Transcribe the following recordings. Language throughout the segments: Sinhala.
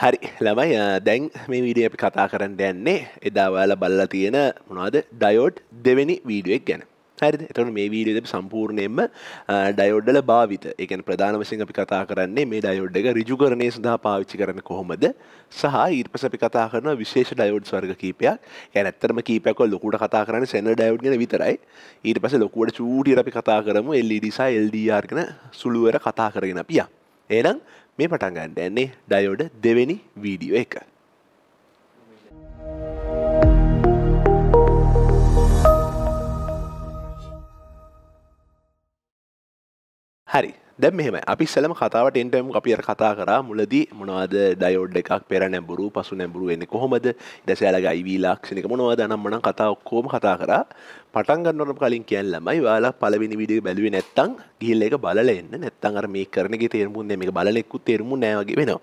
හරි. ළමයි දැන් මේ වීඩිය අපි කතා කරන්න යන්නේ එදාවාල බල්ල තියෙන මොනවාද? ඩයෝඩ් දෙවැනි වීඩුවක් ගැන. හරි එතන මේ වීඩියෝ සම්පූර්ණයෙන්ම ඩයෝඩ්ඩල භාවිත. එකන ප්‍රධාන වසින් අපි කතා කරන්නේ මේ ඩයෝඩ් එක රිජු කරණය සඳහා පාවිච්චි කරන කොහොමද? සහ ඊට පස අපි කතා කරන විශේෂ ඩයෝඩ් වර්ග කීපයක්. ය ඇත්තරම කීපයක් ලොකුට කතා කරන්න සැන ඩයෝඩ් ගෙන විතරයි. ඊට පස ලොකුවට චූටිය අපි කතා කරමු එල්ඩිසා එල්ඩර් ගෙන සුළුවර කතා කරගෙන පියා ඒනම් මේ පටන් ගන්න ඇන්නේ ඩයෝඩ දෙවෙනි වීඩියෝ එක. හරි. දැ මෙම අපි සලම කතාවට එන්ටම අපි කතා කර මුලදී මොනවාද ඩයෝඩ් එකක් පෙර නැඹුරු පසු නැඹුරු එන්නේ කොහොමද? දැසෑලග අයිවී ලාක්ෂණක මොනවාද? නම් මන කතා ඔක්කෝම කතා කර. පටන්ගන්නට කලින් කියන්න ළමයි වාලා පලවෙනි විඩිය බැලුවේ නැත්තං ගිල්ල එක බලල එන්න. නැත්තන් අර මේ කරනගේ තේරමුන් මේ බලෙක්කු තේරමු නෑවගේ වෙනවා.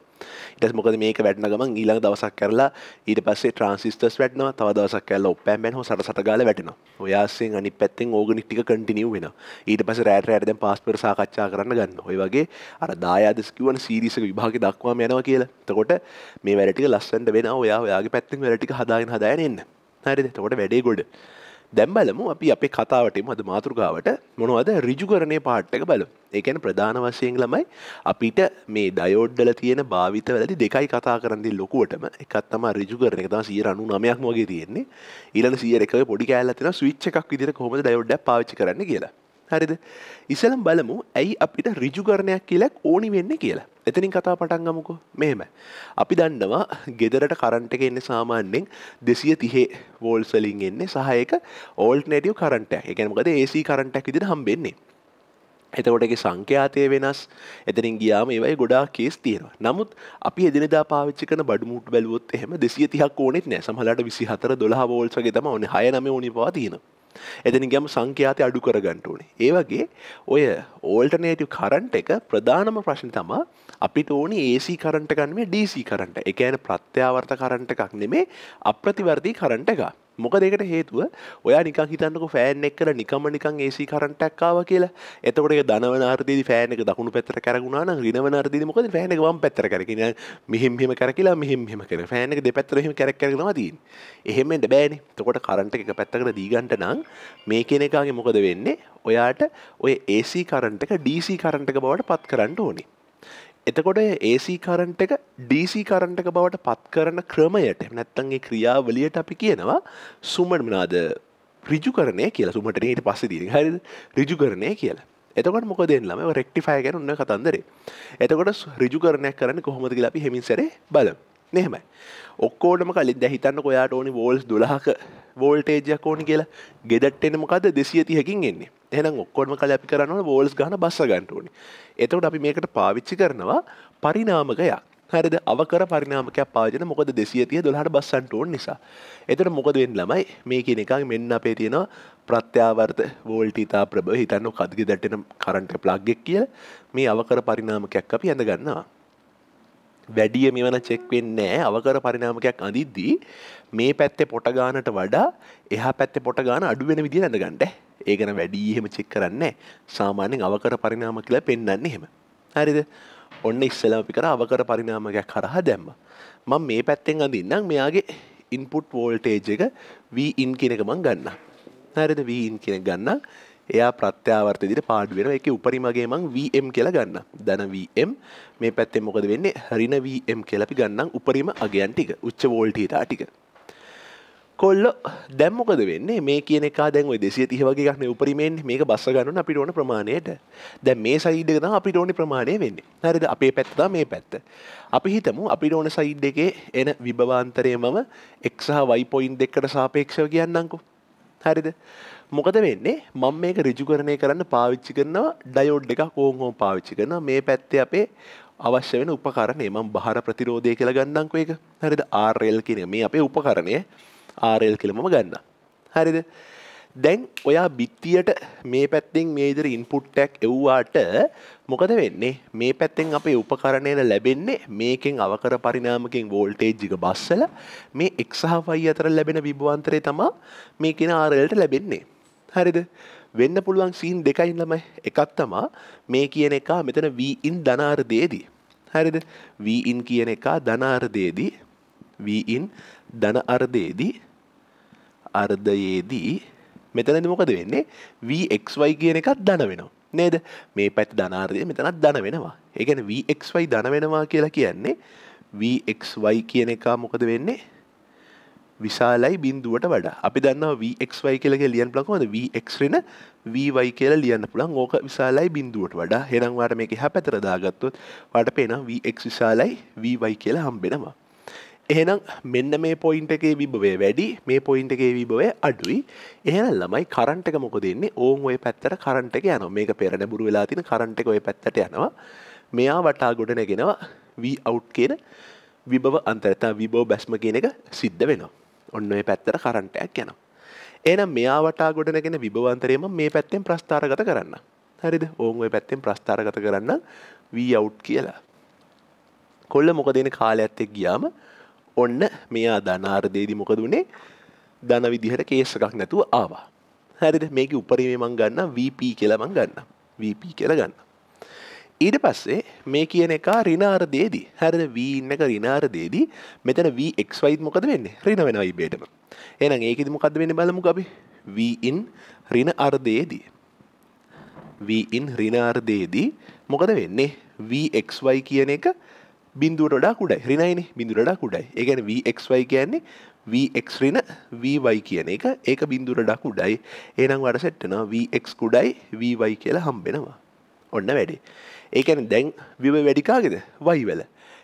ඉටස් මොකද මේක වැටන ගමන් ඊළඟ දවසක් කරලා ඊට පස්සේ ට්‍රන්සිස්ටස් වැටනවා. තව දවසක් කැල්ල ඔපෑමෙන් හෝ සට සටගාල වැටෙනවා. ඔයාසෙන් අනි පැත්තෙන් ඕගනික්ටික කටිනිය වෙන ඊට පස රෑට ඇරද පාස්පර සාකච්ඡා කරන්න ගන්න ඔය වගේ අර දායාදස්කිවන් සීරිසක විභාග දක්වා යනවා කියලා. තකොට මේ වැඩටික ලස්සන්ට වෙන ඔයා ඔයාගේ පැත්තිෙන් වැඩටික හදාගෙන හදායන එන්න. හරිද? තකොට වැඩේ ගොඩ. දැම්බලමු අපි අපේ කතාවටම අද මාතෘකාවට. මොනවද? රිජු කරණය පාට්ටක බල ඒකැන ප්‍රධාන වශයෙන් ළමයි අපිට මේ දයෝඩ්ඩල තියෙන භාවිත වැලදි දෙකයි කතා කරදි ලොකුවටම. එකත්තම රිජු කරන එක තම සිය අනු නමයක් වගේ තියෙන්නේ. ඊලන සිය එක පොඩි කෑල්ලතින ස්විච්ච එකක් විදිර කොමද දයෝඩ්ඩ පාචි කරන්න කියලා. හරිද? ඉසලම් බලමු ඇයි අපිට රිජුකරණයක් කියලක් ඕනි වෙන්න කියලා. එතනින් කතා පටන් ගමුකෝ. මෙහෙම අපි දන්නවා ගෙදරට කරන්ට එක එන්න සාමාන්‍යෙන් දෙසිය තිහේ වෝල්සලින් එන්නේ සහයක ඕල්ට නැටියෝ කරන්ට එකනමකද ඒසි කරන්ටක් විදිට හම්බෙන්නේ. එතකොටගේ සංඛ්‍යාතය වෙනස්. එතනින් ගියාම ඒවයි ගොඩා කේස් තියෙනවා. නමුත් අපි එදිනදා පාවිච්චි කන බඩමුට බැලුවොත් එහෙම දෙසිය තිහක් ඕනෙත් නෑ. සමහලට විසි හතර දොලා වෝල්සගේ තම ඕන. හය නම ඕනි පාතියෙනවා එතන ගම සංඛ්‍යාතය අඩු කරගන්නට ඕනේ. ඒ වගේ ඔය ඕල්ටර්නේටිව් කරන්ට් එක ප්‍රධානම ප්‍රශ්න තමා අපිට ඕනි AC කරන්ට් ගන්න මේ DC කරන්ට්. ඒ කියන්නේ ප්‍රත්‍යාවර්ත කරන්ට් එකක් නෙමේ අප්‍රතිවර්තී කරන්ට් එකක්. මොකද ඒකට හේතුව ඔයා නිකන් හිතන්නකො ෆෑන් එක කරලා නිකම්ම නිකන් AC කරන්ට් එකක් ආවා කියලා. එතකොට ඒක ධනවන අර්ධයේදී ෆෑන් එක දකුණු පැත්තට කරගුණා නම් ඍණවන අර්ධයේදී මොකද ෆෑන් එක වම් පැත්තට කරකින. මෙහෙම මෙහෙම කරකිලා මෙහෙම මෙහෙම කරන. ෆෑන් එක දෙපැත්තට එහෙම කැරක් කරගෙනවා තියෙන්නේ. එහෙම වෙන්න බෑනේ. එතකොට කරන්ට් එක එක පැත්තකට දී ගන්නට නම් මේ කියන එකාගේ මොකද වෙන්නේ? ඔයාට ඔය AC කරන්ට් එක DC කරන්ට් එක බවට පත් කරන්න ඕනේ. එතකොට AC කරන්ට එක DC කරන්ට එක බවට පත් කරන ක්‍රමයට නැත්තන්ගේ ක්‍රියාවලියට අපි කියනවා සුමට මනාද රිජු කරනය කියලා සුමටනයට පස්ස දීන හරි රිජු කරනය කියලා. එතකොට මොක දෙන්නම රෙක්ටිෆය ගැන උන්න කතන්දරේ. එතකොට රිජු කරනයක් කරන්න කොහොමද කියලා අපි හෙමින් සැරේ බල නෙහෙමයි ඔක්කෝටම කලින් දැහිතන්න කොයාට ඕනි වෝල්ස් දුලහක වෝල්ටේජයක් ඕනි කියලා. ගෙදට්ටෙන මොකද දෙසිය තියකින් එන්නේ. එහෙනම් ඔක්කොම කල අපි කරන්නවන වෝල්ස් ගන බස්ස ගන්නටෝනි එතකොට අපි මේකට පාවිච්චි කරනවා පරිනාමකයක් හරිද? අවකර පරිනාමකයක් පාජන මොකද දෙසියතිය දොහට බස්සන්ට ඕන් නිසා. එතට මොකද වෙන් ළමයි? මේ කියන එකක් මෙන්න අපේ තියෙනවා ප්‍රත්‍යාවර්ත වෝල්ටිතා ප්‍රභ හිතන්න කදගි දැටෙන කරන්ට ප්ලග්ගෙක් කිය මේ අවකර පරිනාමකයක් අපි ඇඳ ගන්නවා වැඩිය මෙවන චෙක් වෙන්නේ අවකර පරිනාමකයක් අඳිද්දී මේ පැත්තේ පොටගානට වඩා එහා පැත්තේ පොටගාන අඩුවෙන විදිහ ඇඳගන්නට ඒකන වැඩි එහෙම චෙක් කරන්නේ සාමාන්‍යයෙන් අවකර පරිනාම කියලා පෙන්වන්නේ එහෙම. හරිද? ඔන්න ඉස්සෙල්ලා අපි කර අවකර පරිනාමකයක් කරහා දැම්ම. මම මේ පැත්තෙන් අඳින්නම්. මෙයාගේ ඉන්පුට් වෝල්ටේජ් එක Vin කියන එක මම ගන්න හරිද? Vin කියන ගන්න එයා ප්‍රත්‍යාවර්ත දිට පාඩු වෙන එක උපරිමගේ මං VM කියලා ගන්න දන VM මේ පැත්තෙ මොකද වෙන්නේ? හරින VM කෙලපි ගන්නම්. උපරිම අගයන් ටික. උච්ච වෝල්ටීතා ටික. කොල්ල දැම්මොකද වෙන්නේ? මේ කියන එක දැන් ඔය දෙසිය තිහ වගේ ගන්න උපරිමෙන් මේක බස්ස ගන්න අපිට ඕන ප්‍රමාණයට. දැන් මේ සයිඩ් එක තමයි අපිට ඕනේ ප්‍රමාණය වෙන්නේ. හරිද? අපේ පැත්ත තමයි මේ පැත්ත. අපි හිතමු අපිට ඕන සයිඩ් එකේ එන විභවාන්තරය මම x සහ y පොයින්ට් දෙකකට සාපේක්ෂව කියන්නම්කෝ හරිද? මොකද වෙන්නේ? මම මේක රිජු කරණය කරන්න පාවිච්චි කරනවා ඩයෝඩ් එක කෝන් හෝම් පාවිච්චි කරනවා. මේ පැත්තේ අපේ අවශ්‍ය වෙන උපකරණය මම බහර ප්‍රතිරෝධය කියලා ගන්නම්කෝ ඒක. හරිද? RL කියන මේ අපේ උපකරණය RL කියලා මම ගන්න හරිද? දැන් ඔයා බිත්තියට මේ පැත්තෙන් මේ විදිහට ඉන්පුට් එකක් එව්වාට මොකද වෙන්නේ? මේ පැත්තෙන් අපේ උපකරණයට ලැබෙන්නේ මේකෙන් අවකර පරිණාමකින් වෝල්ටේජ් එක බස්සලා මේ x සහ y අතර ලැබෙන විභවාන්තරය තමයි මේ කියන RL ට ලැබෙන්නේ. හරිද? වෙන්න පුළුවන් සීන් දෙකයි ළමයි. එකක් තමා මේ කියන එක මෙතන V ඉන් ධනාර්ධයේදී. හරිද? වීඉන් කියන එක ධනාර්දයේදී වීඉන් ධන අර්ධයේදී අර්ධයේදී මෙතනදි මොකද වෙන්නේ? VXY කියන එකත් ධන වෙනවා. නේද? මේ පැත් ධනාර්දය මෙතනත් ධන වෙනවා. ඒකන VXY ධන වෙනවා කියලා කියන්නේ VXY කියන එක මොකද වෙන්නේ? විශාලයි බින්දුවට වඩා. අපි දන්නවා VXY කියලගේ ලියන් ප්ලකොද VXරෙන VY කියලා ලියන්න පුළන් ඕක විශාලයි බින්දුවට වඩා. හෙනංවාට මේක හැ පැතර දාගත්තොත් වට පේන VX විශාලයි VY කියලා හම්බෙනවා. එහෙනම් මෙන්න මේ පොයින්ට එකේ විභවය වැඩි. මේ පොයින්ට එකේ විභවය අඩුයි. එහෙන ළමයි කරන්ට එක මොක දෙන්නේ ඕන් ඔය පැත්තට කරන්ට එක යන මේක පෙරණ බුරු වෙලා තින කරන්ට එක ඔය පැත්තට යනවා. මෙයා වටා ගොඩනගෙනවා වී අවු් කියන විභව අන්තරතා විබෝ බැස්ම කියන එක සිද්ධ වෙනවා. ඔන්න ඔය පැත්තට කරන්ටයක් යනවා. එනම් මෙයා වටා ගොඩනගෙන විභවන්තරයම මේ පැත්තෙන් ප්‍රස්ථාරගත කරන්න. හරිද ඕන් ඔය පැත්තෙන් ප්‍රස්ථාරගත කරන්න වී අවු් කියලා. කොල්ල මොක දෙන කාලයක්ත්තෙක් ගියාම ඔන්න මෙයා ධනාර්දේදි මොකද වුණේ දන විදිහට කේසකක් නැතුව ආවා. හැරිද මේක උපරීමේ මං ගන්න VP කියලමං ගන්න VP කියල ගන්න. ඊට පස්සේ මේ කියන එක රිනාර්දේදී හැරද? වීන්න එක රිනාර්දේදී මෙතන වක්වයිත් මොකද වෙන්න? රින වෙන ඉබේටම එන ඒකෙද මොකද වෙන බලමු අපි? වීඉන් රින අර්දයේදී වීඉන් රිනාර්දයේදී මොකද වෙන්නේ? වක්වයි කියන එක බින්දුවට කුඩයි. රිනයින බිඳුරඩා කුඩයි. ඒගැන වක්වයි කියන්නේ වක් රින වයි කියන එක. ඒක බින්දුරඩා කුඩයි. ඒනම් වඩ සෙට්ටනවා වක් කුඩයි වයි කියලා හම්බෙනවා. ඔන්න වැඩි. ඒකැන දැන් විව වැඩිකාගෙද වයිවල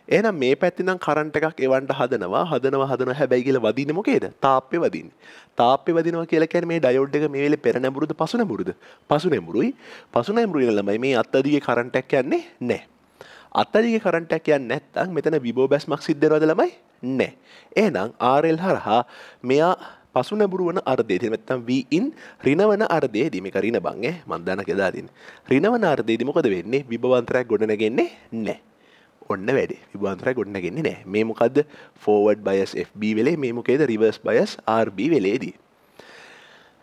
එනම් මේ පැත්තිනම් කරන්ට එකක් එවන්ට හදනවා හදනව හදන හැබැයි කියල වදින මොකේද? තාප්‍ය වදින් තාප්‍ය වදිනවා කියලකැන මේ ඩයෝඩ් එක මේල පෙරනැමුරුද පසුන මුරුද පසු නැමුරුයි පසු නැමුරුයි ලමයි මේ අත්තදිගේ කරන්ටක් යන්නේ නෑ අත්තදිගේ කරන්ටක් යන්න නැත්තං මෙතන විබෝ බැස්මක් සිද්ධරවද ළමයි? නෑ ඒනම් ආරෙල් හරහා මෙයා පසු නැබුරුවන අර්ධේති මෙත්තම් වීඉන් රිනවන අර්ධේ දිමික රින බංගේ මන්දන කෙදාතින් රිනවන අර්ධේදි මොකද වෙන්නේ? විභවන්තරයක් ගොඩනගෙන්නේ නෑ ඔන්න වැඩ. විබන්තර ගොඩනගෙන්නේ නෑ මේ මොකක්ද ෆෝවඩ් බයස් FB වෙලේ. මේ මොකේද? රිවර්ස් බයස් RB වෙලේදී.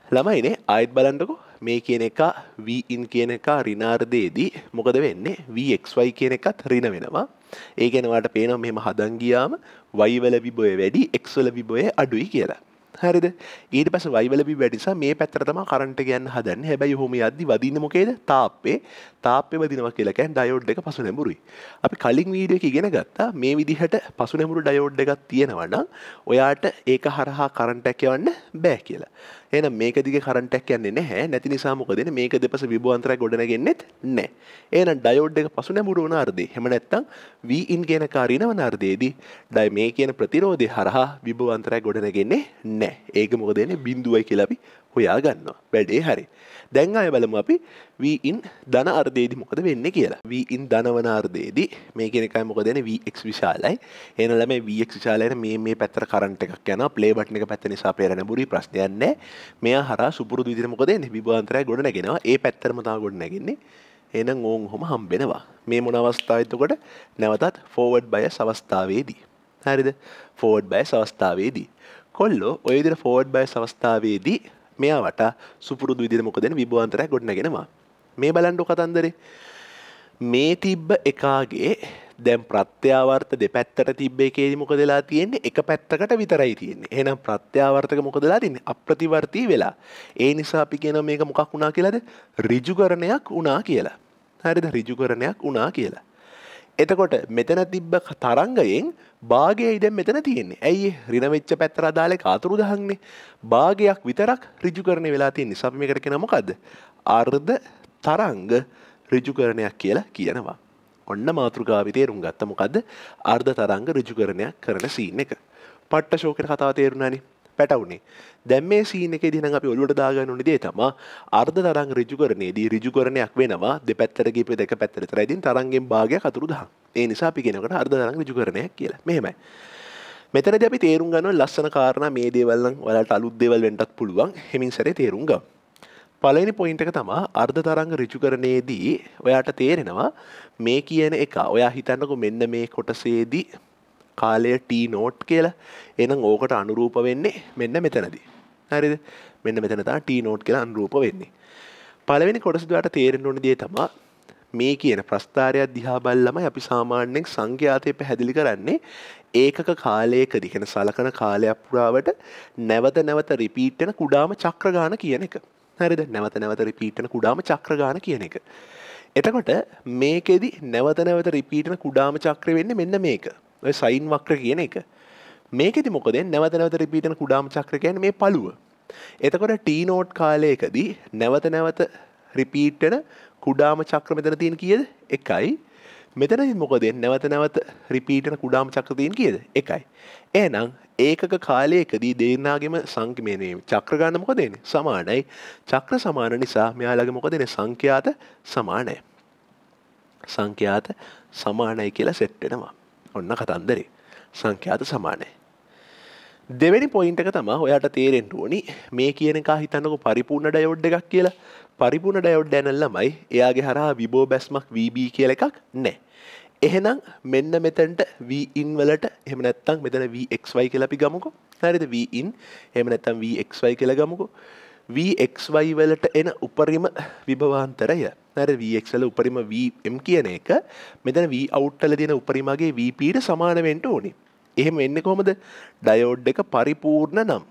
ළමයිනේ ආයත් බලන්ටකු මේ කියන එක වීඉන් කියන එක රිනාර්දයේදී මොකද වෙන්නේ? වXY කියන එකත් රින වෙනවා. ඒ ගැනවාට පේනම් මෙම හදංගියාම වයිවල විබොය වැඩි එක්වල විබොය අඩුයි කියලා. හරිද? ඊට පස වයිවලබි වැඩිසා මේ පැත්තරතම කරට ගන්න හදන්න. හැබැයි හොම අදදි වදින්න මොකේද? තාපේ තාපේ වදිනව කියලකැන් ඩයෝඩ් එක පසු නැමුරුයි අපි කලින් වීඩියෝ එක ඉගෙන ගත්තා. මේ විදිහට පසු නැමුරු ඩයෝඩ් එකක් තියෙනවනම් ඔයාට ඒක හරහා කරන්ටැක් යවන්න බෑ කියලා. එන මේක දිග කරටක් යන්නේ නැහැ. නැති නිසා මොකදන මේක දෙපස විබුවන්තර ගොඩනගෙන්නෙත් නෑ ඒන ඩයෝඩ් එක පසු නැමුරුණ අර්දේ හෙම නැත්තං වීඉන් කියන කාරිනවන අර්දයේදී ඩයි මේ කියන ප්‍රතිරෝධය හරහා විබුවන්තරය ගොඩනගෙන්නේ නෑ ඒක මොකදන බින්දුවයි කියලබි හොයා ගන්නවා වැඩේ හරි. දැන් අය බලමු අපි වීඉන් ධන අර්දේදි මොකද වෙන්න කියලා. වීඉන් ධනවන අර්දේදී මේ කෙනකයි මොකදන වක් විශාලයි. එනලම වක් විශාලයට මේ මේ පැත්තර කරට එකක් යන පලේ බට්න එක පැත්ත නිසා පේරන බුරි ප්‍රශ්නයන්න මෙයා හර සුපුරු විදිර මොකද විභාන්තරය ගොඩ නැගෙනවා. ඒ පැත්තරමතා ගොඩ නැගෙන්නේ. එනම් ඕන් හොම හම්බෙනවා මේ මොන අවස්ථාවතකොට නැවතත් ෆෝවඩ් බය සවස්ථාවේදී හරිද? ෆෝඩ් බය සවස්ථාවේදී කොල්ලෝ ඔයදිර ෆෝඩ් බය සවස්ථාවේදී මෙයා වට සුපුරුදු විදිර මොකදෙන විභවන්තරයක් ගොඩනගෙනවා. මේ බලන්ඩු කතන්දරේ. මේ තිබ්බ එකාගේ දැම් ප්‍රත්‍යාවර්ත දෙපැත්තට තිබ්බේ කේදි මොක දෙලා තියෙන්නේ? එක පැත්තකට විතරයි තියෙන්නේ. එනම් ප්‍රත්‍යාවර්තක මොකදලා තින්නේ අප්‍රතිවර්තී වෙලා. ඒ නිසා අපි කියන මේක මොකක් වුණා කියලාද? රිජුකරණයක් වුණා කියලා. හරිද? රිජුකරණයක් වුණා කියලා. එතකොට මෙතන තිබ්බ තරංගයෙන් භාගයයි දැන් මෙතන තියෙන්නේ. ඇයි රිනවෙච්ච පැත්තට අදාළ කාතුරු දහන්නේ භාගයක් විතරක් ඍජු කරන වෙලා තියෙන නිසා අපි මේකට කියන මොකද්ද? අර්ධ තරංග ඍජුකරණයක් කියලා කියනවා. ඔන්න මාතෘකාවේ තේරුම් ගත්ත මොකද්ද? අර්ධ තරංග ඍජුකරණයක් කරන සීන් එක. පට්ට ෂෝකේ කතාව තේරුණානේ. පැටවුනේ. දැම් මේ සීන එක දින අපි ඔලුවට දාගන්න නිදේ තම අර්ධ තරංග රිජුකරණයේදී රිජුකරණයක් වෙනවා. දෙපැත්තර ගිප දෙක පැත්තර තරයිදින් තරන්ගෙන් භාගය කතුරු දහ ඒ නිසා අපි කෙනකට අර්ධ තරංග රිජුකරණයක් කියලා. මෙහෙමයි. මෙතනද අපි තේරුම් ගන්න ලස්සන කාරණ මේ දේවල්ලන් වලට අලුත් දෙවල් වෙන්ටත් පුළුවන්. හෙමින් සැරේ තේරුම් ගම්. පලනි පොයින්ට එක තමා අර්ධ තරංග රිජුකරණයේදී ඔයාට තේරෙනවා මේ කියන එක. ඔයා හිතන්නකු මෙන්න මේ කොටසේදී කාලය ටී නෝට් කියලා එනම් ඕකට අනුරූප වෙන්නේ මෙන්න මෙතනදී හරිද මෙන්න මෙතනතා ටී නෝට් කියලා අනුරූප වෙන්නේ පළවෙනි කොටසදට තේරෙන් ඕන දේ තමා මේ කියන ප්‍රස්ථාරයක් දිහා බල්ලමයි අපි සාමාන්‍යයෙන් සංඛ්‍යාතය පැහැදිලි කරන්නේ ඒකක කාලයකදී කියන සලකන කාලයක් පුරාවට නැවත නැවත රිපීට් වෙන කුඩාම චක්‍ර ගාන කියන එක. හරිද? නැවත නැවත රිපීට් වෙන කුඩාම චක්‍ර ගාන කියන එක. එතකොට මේකෙදි නැවත නැවත රිපීට් වෙන කුඩාම චක්‍රය වෙන්නේ මෙන්න මේක. ඔය සයින් වක්‍ර කියන එක. මේකෙදි මොකද නැවත නැවත රිපීට් වෙන කුඩාම චක්‍ර කියන්නේ මේ පළුව. එතකොට T නෝට් කාලයකදී නැවත නැවත රිපීට් වෙන කුඩාම චක්‍ර මෙතන තියෙන කීයද? 1යි. මෙතනදි මොකද නැවත නැවත රිපීට් වෙන කුඩාම චක්‍ර තියෙන කීයද? 1යි. එහෙනම් ඒකක කාලයකදී දෙන්නාගෙම සංකමනේ චක්‍ර ගන්න මොකද වෙන්නේ? සමානයි. චක්‍ර සමාන නිසා මෙයාලගේ මොකද වෙන්නේ? සංඛ්‍යාත සමානයි. සංඛ්‍යාත සමානයි කියලා සෙට් වෙනවා. ඔන්න කතන්දරේ. සංඛ්‍යාත සමානයි. දෙවැනි පොයින්ට එක තම ඔයාට තේරෙන්ට ඕනි මේ කියන එක හිතන්නක පරිපූර්ණ ඩයෝඩ් එකක් කියලා. පරිපූර්ණ ඩයෝඩ් ඇනල්ලමයි එයාගේ හරහා විබෝ බැස්මක් වීබී කියල එකක් නෑ එහෙනම් මෙන්න මෙතැන්ට වීඉන් වලට එහම නැත්තං මෙතන වXY කියලපි ගමුකු. හරිද? වීඉන් එම නැත්තම් වXY කියල ගමුකු. වXY වලට එන උපරිම විභවාන්තරය නැර වXල උපරිම වම් කියන එක මෙතන වී අවුට්ටල දෙන උපරිමගේ වීපීට සමානවෙන්ට ඕනිි. එහෙම එන්න කොමද ඩයෝඩ් එක පරිපූර්ණ නම්.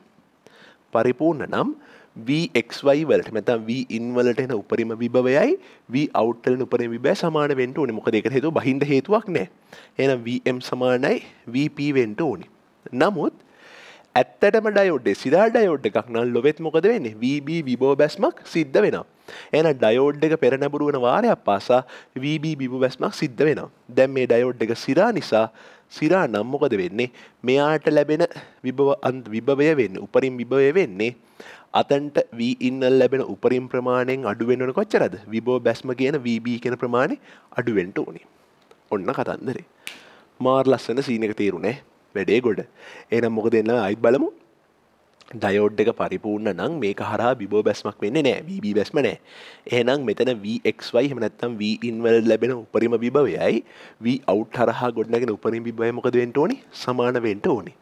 පරිපූර්ණ නම් VXY වලට. මෙතම් V ඉන්වලට එන උපරිම විභවයයි V අවුට්ටලන උපරිම විබෑ සමාන වෙන්ට ඕනි. මොකද එකට හේතු බහින්ද හේතුවක් නෑ එනම් VM සමානයි VP වෙන්ට ඕනි. නමුත් ඇත්තටම ඩයෝඩ් සිරා ඩයෝඩ් එකක් නම් ලොවෙත් මොකද වෙන්නේ? VB විබෝ බැස්මක් සිද්ධ වෙනවා. එන ඩයෝඩ් එක පෙරනැබුරුවන වාරයක් පාසා VB බිබු බැස්මක් සිද්ධ වෙනවා. දැම් මේ ඩයෝඩ් එක සිරා නිසා සිරා නම් මොකද වෙන්නේ? මෙයාට ලැබෙන විභව අන්ත විභවය වෙන්න උපරින් විභවය වෙන්නේ අතන්ට වී ඉන්නල් ලැබෙන උපරින් ප්‍රමාණයෙන් අඩු වෙනවන කොච්චරද? විභව බැස්ම කියන VB කියන ප්‍රමාණය අඩුවෙන්ට ඕනි. ඔන්න කතන්දරේ. මාර් ලස්සන සීනක තේරුණේ. වැඩේ ගොඩ. එනම් මොක දෙන්න අයිත් බලමු. ඩයෝඩ් එක පරිපූර්ණ නම් මේක හරා බිබෝ බැස්මක් වෙන්න නෑ බී බැස්ම නෑ එහෙනම් මෙතන VXY හමනත්තම් V ඉන්වල් ලැබෙන උපරිම විභවයයි V අවුට් හරහා ගොඩනගෙන උපරිම විභවය මොකද වෙන්න ඕනි? සමාන වෙන්න ඕනි.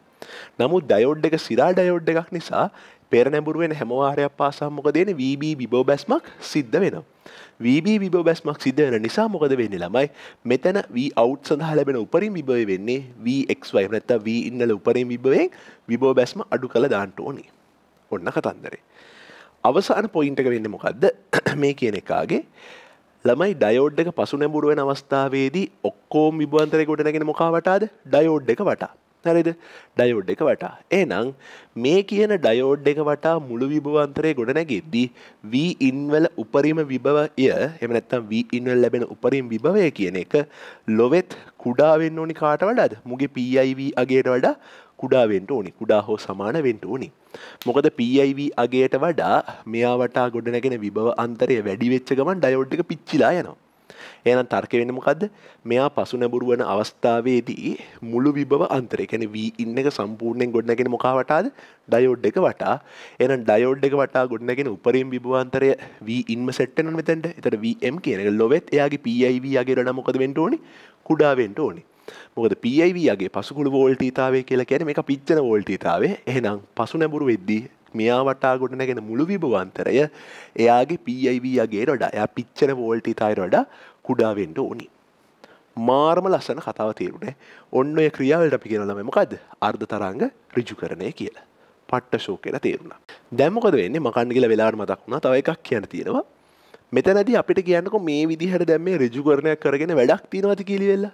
නමුත් ඩයෝඩ් එක සිරා ඩයෝඩ් එකක් නිසා පෙර නැඹුරුවෙන් හැම වාරයක් පාසා මොකද වෙන්නේ VB බිබෝ බැස්මක් සිද්ධ වෙනවා VB විභව බැස්මක් සිද්ධ වෙන නිසා මොකද වෙන්නේ ළමයි මෙතන V out සඳහා ලැබෙන උපරිම විභවය වෙන්නේ VXY නැත්නම් V ඉන්නල උපරිම විභවයෙන් විභව බැස්ම අඩු කළ දාන්න ඕනේ. ඔන්න කතන්දරේ. අවසාන පොයින්ට් එක වෙන්නේ මොකද්ද? මේ කියන එකාගේ ළමයි ඩයෝඩ් එක පසු නැඹුරු වෙන අවස්ථාවේදී ඔක්කොම විභවාන්තරය ගොඩනගෙන මොකා වටාද? ඩයෝඩ් එක වටා. හරිද? ඩයෝඩ් එක වටා. එනම් මේ කියන ඩයෝඩ් එක වටා මුළු විභවන්තරය ගොඩනැගෙද්දී වී ඉන්වල උපරිම විභවය එම නැත්තම් වී ඉන්වල ලැබෙන උපරිම විභවය කියන එක ලොවෙත් කුඩා වෙන්න ඕනි කාට වඩාද? මුගේ PIV අගේට වඩා කුඩා වෙන්න ඕනි. කුඩා හෝ සමාන වෙන්න ඕනි. මොකද PIV අගේට වඩා මෙයා වටා ගොඩනැගෙන විභව අන්තරය වැඩි වෙච්ච ගමන් ඩයෝඩ් එක පිච්චිලා යනවා. එහෙනම් තර්ක වෙන්නේ මොකද්ද? මෙයා පසු නැඹුරු වන අවස්ථාවේදී මුළු විභව අන්තරය කියන්නේ V in එක සම්පූර්ණයෙන් ගොඩනැගෙන මොකා වටාද? ඩයෝඩ් එක වටා. එහෙනම් ඩයෝඩ් එක වටා ගොඩනැගෙන උපරිම විභව අන්තරය V inම සෙට් වෙනවනේ මෙතනට. එතකොට Vm කියන එක ලොවෙත් එයාගේ PIV යගේ වඩා මොකද වෙන්න ඕනේ? කුඩා වෙන්න ඕනේ. මොකද PIV යගේ පසුකුළු වෝල්ටීතාවය කියලා කියන්නේ මේක පිච්චෙන වෝල්ටීතාවය. එහෙනම් පසු නැඹුරු වෙද්දී මෙයා වටා ගොඩනැගෙන මුළු විභවාන්තරය එයාගේ PIV යගේ වඩා එයා පිච්චෙන වෝල්ටීතාවයට වඩා කුඩා වෙන්න ඕනි. මාර්ම ලස්සන කතාව තේරුණේ ඔන්න ඔය ක්‍රියාවලට අපි කියන ළමයි මොකද්ද? අර්ධ තරංග ඍජුකරණය කියලා. පට්ට ෂෝ කියලා තේරුණා. දැන් මොකද වෙන්නේ? මකන්න කියලා වෙලාවට මතක් වුණා. තව එකක් කියන්න තියෙනවා. මෙතනදී අපිට කියන්නකො මේ විදිහට දැන් මේ ඍජුකරණයක් කරගෙන වැඩක් තියෙනවද කියලා වෙලා?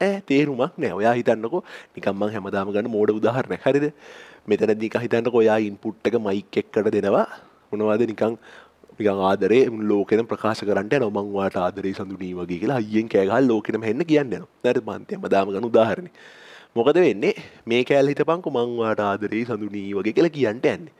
ඈ තේරුමක් නෑ. ඔයා හිතන්නකෝ නිකන් මං හැමදාම ගන්න මෝඩ උදාහරණයක්. හරිද? මෙතනදී නිකන් හිතන්නකෝ ඔයා ඉන්පුට් එක මයික් එකකට දෙනවා. මොනවද නිකන් නිකන් ආදරේ ලෝකෙන ප්‍රකාශ කරන්නට යනවා මං වාට ආදරේ සඳුනී වගේ කියලා අයියෙන් කෑ ගහලා ලෝකෙටම හෙන්න කියන්න යනවා. නේද මන්තයම දාම ගන්න උදාහරණේ. මොකද වෙන්නේ? මේ කෑල්ල හිටපන්කෝ මං වාට ආදරේ සඳුනී වගේ කියලා කියන්න යන්නේ.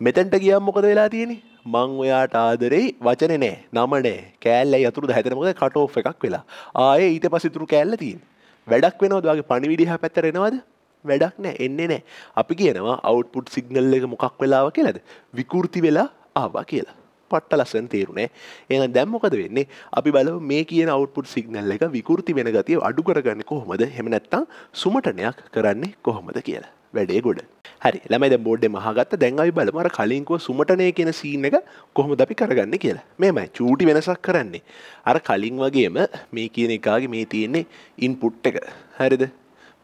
මෙතෙන්ට ගියම් මොකද වෙලා තියෙන්නේ? මං ඔයාට ආදරේ වචන නෑ නම නෑ. කෑල්ල යතුරු හැතන මොකද කට් ඔෆ් එකක් වෙලා. ආයේ ඊට පස්සේ ඉතුරු කෑල්ල තියෙන්නේ. වැඩක් වෙනවද? වගේ පණිවිඩය පැත්තට එනවද? වැඩක් නෑ එන්නේ නෑ. අපි කියනවා අවුට්පුට් සිග්නල් එක මොකක් වෙලාව කියලාද? විකෘති වෙලා ආවා කියලා. පට්ට ලස්සන තේරුණේ එහෙනම් දැන් මොකද වෙන්නේ අපි බලමු මේ කියන අවුට්පුට් සිග්නල් එක විකෘති වෙන ගතිය අඩු කරගන්නේ කොහොමද එහෙම නැත්නම් සුමටනයක් කරන්නේ කොහොමද කියලා වැඩේ ගොඩ හරි ළමයි දැන් බෝඩ්ඩේ මහගත්ත දැන් අපි බලමු අර කලින්කෝ සුමටනේ කියන සීන් එක කොහොමද අපි කරගන්නේ කියලා. මේමයි චූටි වෙනසක් කරන්නේ. අර කලින් වගේම මේ කියන එකාගේ මේ තියෙන්නේ ඉන්පුට් එක. හරිද?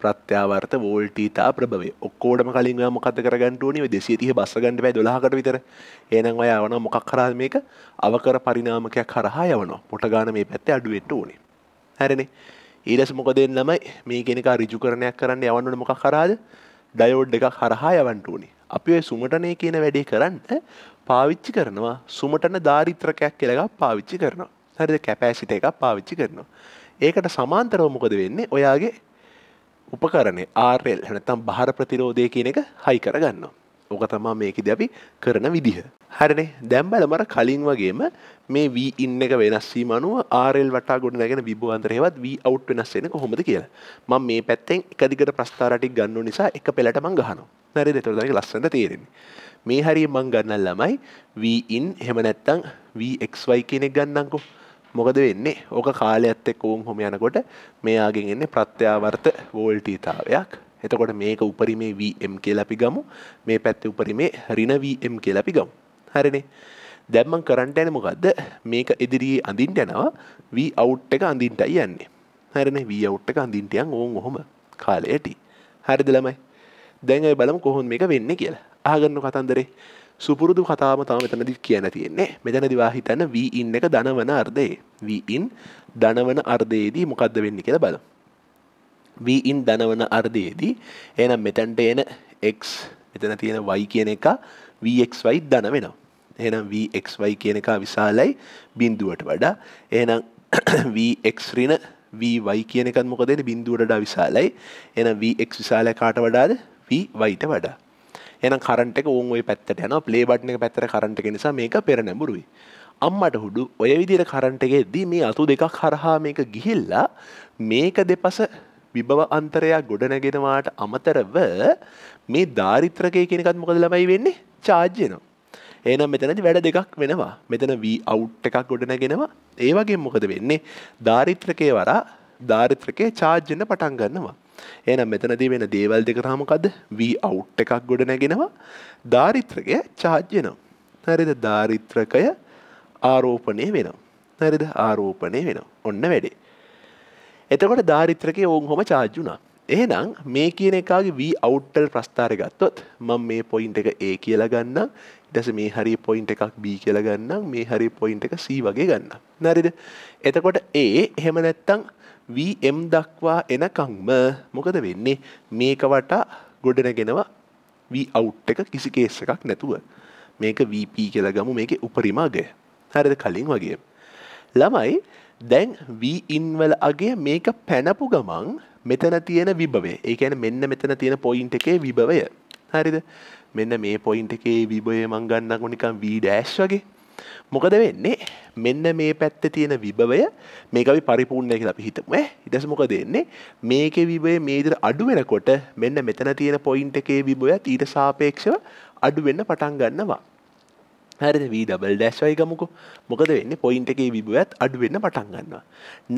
ප්‍රත්‍යාවර්ත වෝල්ටීතා ප්‍රභවය ඔක්කෝඩම කලින් මොකද කරගන්න ඕනේ ඔය 230 බස්ස ගන්න බෑ 12කට විතර. එහෙනම් ඔය යවනවා මොකක් කරාද මේක? අවකර පරිණාමකයක් කරහා යවනවා. පොට ගන්න මේ පැත්තේ අඩු වෙන්න ඕනේ. හරිනේ. ඊටස් මොකද ළමයි මේ කෙනෙක් ඍජුකරණයක් කරන්න යවන්න ඕනේ මොකක් කරාද? ඩයෝඩ් එකක් හරහා යවන්න ඕනේ. අපි ඔය සුමටනේ කියන වැඩේ කරන්න පාවිච්චි කරනවා සුමටන ධාරිත්‍රකයක් කියලා එකක් පාවිච්චි කරනවා. හරිද? කැපැසිටි එකක් පාවිච්චි කරනවා. ඒකට සමාන්තරව මොකද වෙන්නේ? ඔයාගේ උපකරණය ආර්ල් නැතම් බහර ප්‍රතිරෝධය කියන එක හයි කරගන්නවා. ඕක තමා මේකද අපි කරන විදිහ. හරිනේ? දැම් බලමර කලින් වගේම මේ වී ඉන්න එක වෙනස්වීම අනුව ආරෙල් වටා ගොඩ නැගෙන විබුවන්තරයවත් වී අවුට් වෙනස් වෙන කොහොමද කියලා. මම මේ පැත්තෙන් එක දිගට ප්‍රස්ථාරටික් ගන්න නිසා එක පෙළට මං ගහනවා. හරිද? එතකොට තමයි ලස්සනට තේරෙන්නේ. මේ හරිය මං ගන්න ළමයි වී ඉන් එහෙම නැත්තම් VXY කෙනෙක් ගන්නම්කෝ. මොකද වෙන්නේ? ඕක කාලයත් එක්ක ඕම් හොම යනකොට මෙයාගෙන් එන්නේ ප්‍රත්‍යාවර්ත වෝල්ටීතාවයක්. එතකොට මේක උපරිමේ VM කියලා අපි ගමු. මේ පැත්තේ උපරිමේ ඍණ VM කියලා අපි ගමු. හරිනේ? දැන් මම කරන්න යන්නේ මොකද්ද? මේක ඉදිරියේ අඳින්න යනවා. V out එක අඳින්නයි යන්නේ. හරිනේ? V out එක අඳින්න යන් ඕන් ඔහොම කාලයට හරිද ළමයි? දැන් අපි බලමු කොහොමද මේක වෙන්නේ කියලා. අහගන්න කතන්දරේ. සුපුරුදු කතාවම තම මෙතනදි කියන්න තියෙන්නේ. මෙතනදි වා හිතන්න V in එක ධනවන අර්ධයේ. V in ධනවන අර්ධයේදී මොකද්ද වෙන්නේ කියලා බලමු. V in ධනවන අර්ධයේදී එහෙනම් මෙතනට එන x මෙතන තියෙන y කියන එක vxy ධන වෙනවා. එහෙනම් vxy කියන එක විශාලයි බිඳුවට වඩා. එහෙනම් vx ඍණ vy කියන එකත් මොකද වෙන්නේ? බිඳුවට වඩා විශාලයි. එහෙනම් vx විශාලයි කාට වඩාද? vyට වඩා. එහෙනම් කරන්ට් එක ඕන් ওই පැත්තට යනවා ප්ලේ බටන් එක පැත්තට කරන්ට් එක නිසා මේක පෙර නැඹුරුයි අම්මට හුඩු ඔය විදිහට කරන්ට් එකේදී මේ අතු දෙකක් හරහා මේක ගිහිල්ලා මේක දෙපස විභව අන්තරයක් ගොඩනගෙනවාට අමතරව මේ ධාරිත්‍රකය කෙනෙකත් මොකද ළමයි වෙන්නේ චාර්ජ් වෙනවා එහෙනම් මෙතනදි වැඩ දෙකක් වෙනවා. මෙතන V out එකක් ගොඩනගෙනවා. ඒ වගේම මොකද වෙන්නේ? ධාරිත්‍රකයේ වරා ධාරිත්‍රකයේ charge වෙන්න පටන් ගන්නවා. එහෙනම් මෙතනදී වෙන දේවල් දෙක තමයි මොකද්ද? V out එකක් ගොඩනගෙනවා. ධාරිත්‍රකය charge වෙනවා. හරිද? ධාරිත්‍රකය ආරෝපණය වෙනවා. හරිද? ආරෝපණය වෙනවා. ඔන්න වැඩේ. එතකොට ධාරිත්‍රකයේ ඕන් හොම charge වුණා. එහෙනම් මේ කියන එකාගේ V outවල ප්‍රස්ථාරය ගත්තොත් මම මේ පොයින්ට් එක A කියලා ගන්නම් ඊට මේ හරි පොයින්ට් එකක් B කියලා ගන්නම් මේ හරි පොයින්ට් එක C වගේ ගන්නම්. හරිද? එතකොට A එහෙම නැත්තම් VM දක්වා එනකම්ම මොකද වෙන්නේ? මේක වටා ගොඩනගෙනවා V out එක කිසි කේස් එකක් නැතුව. මේක VP කියලා ගමු මේකේ උපරිම අගය. හරිද? කලින් වගේ. ළමයි දැන් V in වල අගය මේක පැනපු ගමන් මෙතන තියෙන විභවය. ඒ කියන්නේ මෙන්න මෙතන තියෙන පොයින්ට් එකේ විභවය. හරිද? මෙන්න මේ පොයින්ට් එකේ විභවය මං ගන්නකො නිකන් V ඩෑෂ් වගේ. මොකද වෙන්නේ? මෙන්න මේ පැත්තේ තියෙන විභවය මේක අපි පරිපූර්ණයි කියලා අපි හිතමු ඈ. ඊට පස්සේ මොකද වෙන්නේ? මේකේ විභවය මේ විදිහට අඩු වෙනකොට මෙන්න මෙතන තියෙන පොයින්ට් එකේ විභවයත් ඊට සාපේක්ෂව අඩු වෙන්න පටන් ගන්නවා. හරිද V ඩබල් ඩෑෂ් වයි ගමුකෝ. මොකද වෙන්නේ පොයින්ට් එකේ විභවයත් අඩු වෙන්න පටන් ගන්නවා.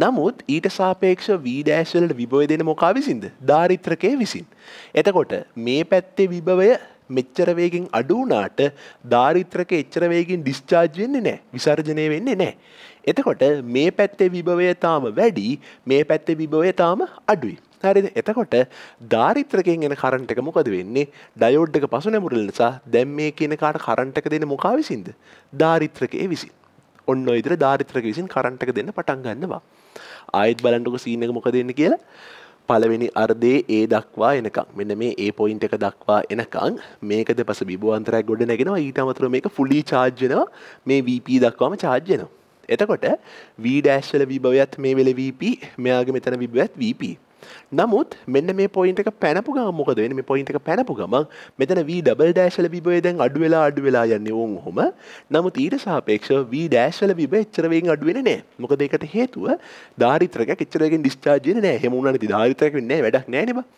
නමුත් ඊට සාපේක්ෂව V ඩෑෂ් වලට විභවය දෙන මොකා විසින්ද? ධාරිත්‍රකයේ විසින්. එතකොට මේ පැත්තේ විභවය මෙච්චර වේගෙන් අඩු වුණාට ධාරිත්‍රක එච්චර වේගෙන් ඩිස්චාර්ජ් වෙන්නේ නැහැ. විසර්ජනය වෙන්නේ නැහැ. එතකොට මේ පැත්තේ විභවය තාම වැඩි, මේ පැත්තේ විභවය තාම අඩුයි. හරිද? එතකොට ධාරිත්‍රකයෙන් එන කරන්ට් එක මොකද වෙන්නේ? ඩයෝඩ් එක පසු නැමුරල නිසා දැන් මේ කියන කාට කරන්ට් එක දෙන්නේ මොකා විසින්ද? ධාරිත්‍රකයේ විසින්. ඔන්න ඔය විදිහට ධාරිත්‍රක විසින් කරන්ට් එක දෙන්න පටන් ගන්නවා. ආයෙත් බලන්නකො සීන් එක මොකද වෙන්නේ කියලා. පළවෙනි අර්ධයේ ඒ දක්වා එනකම්. මෙන්න මේ ඒ පොයින්ට් එක දක්වා එනකම් මේක දෙපස විභවාන්තරයක් ගොඩ නැගෙනවා ඊට අමතරව මේක ෆුලි charge වෙනවා. මේ VP දක්වාම charge වෙනවා. එතකොට V dash වල විභවයත් මේ වෙලේ VP මෙයාගේ මෙතන විභවයත් VP නමුත් මෙන්න මේ පොයින්ට් එක පැනපු ගමන් මොකද වෙන්නේ? මේ පොයින්ට් එක පැනපු ගමන් මෙතන v ඩබල් ඩෑෂ් වල විභවය දැන් අඩු වෙලා අඩු වෙලා යන්නේ ඕන් ඔහොම. නමුත් ඊට සාපේක්ෂව v ඩෑෂ් වල විභවය එච්චර වෙගෙන් අඩු වෙන්නේ නැහැ. මොකද ඒකට හේතුව ධාරිත්‍රකයක් එච්චර වෙගෙන් ඩිස්චාර්ජ් වෙන්නේ නැහැ. එහෙම වුණානේ ඉතින් ධාරිත්‍රකයක් වෙන්නේ නැහැ. වැඩක් නැහැ නේ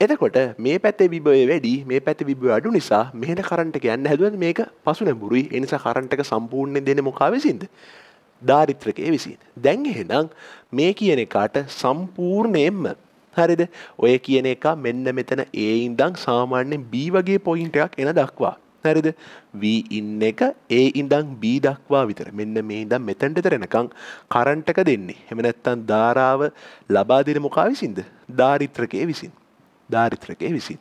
එතකොට මේ පැත්තේ විභවය වැඩි මේ පැත්තේ විභවය අඩු නිසා මෙහෙට කරන්ට් එක යන්න හැදුවද? මේක පසු නැඹුරුයි ඒ නිසා කරන්ට් එක සම්පූර්ණයෙන් දෙන්නේ මොකා විසින්ද? ධාරිත්‍රකයේ විසින්. දැන් එහෙනම් මේ කියන එකාට සම්පූර්ණයෙන්ම හරිද? ඔය කියන එක මෙන්න මෙතන ඒ ඉඳං සාමාන්‍යෙන් B වගේ පොයින්ට එකක් එන දක්වා. හරිද? V ඉන්න එක ඒ ඉඳං B දක්වා විතර. මෙන්න මේ ඉඳන් මෙතැන්ට තරෙනකං කරන්ටක දෙන්නේ. එම නැත්තන් ධාරාව ලබා දෙන මොකා විසින්ද? ධාරිත්‍රකය විසින්. ධාරිත්‍රකය විසින්.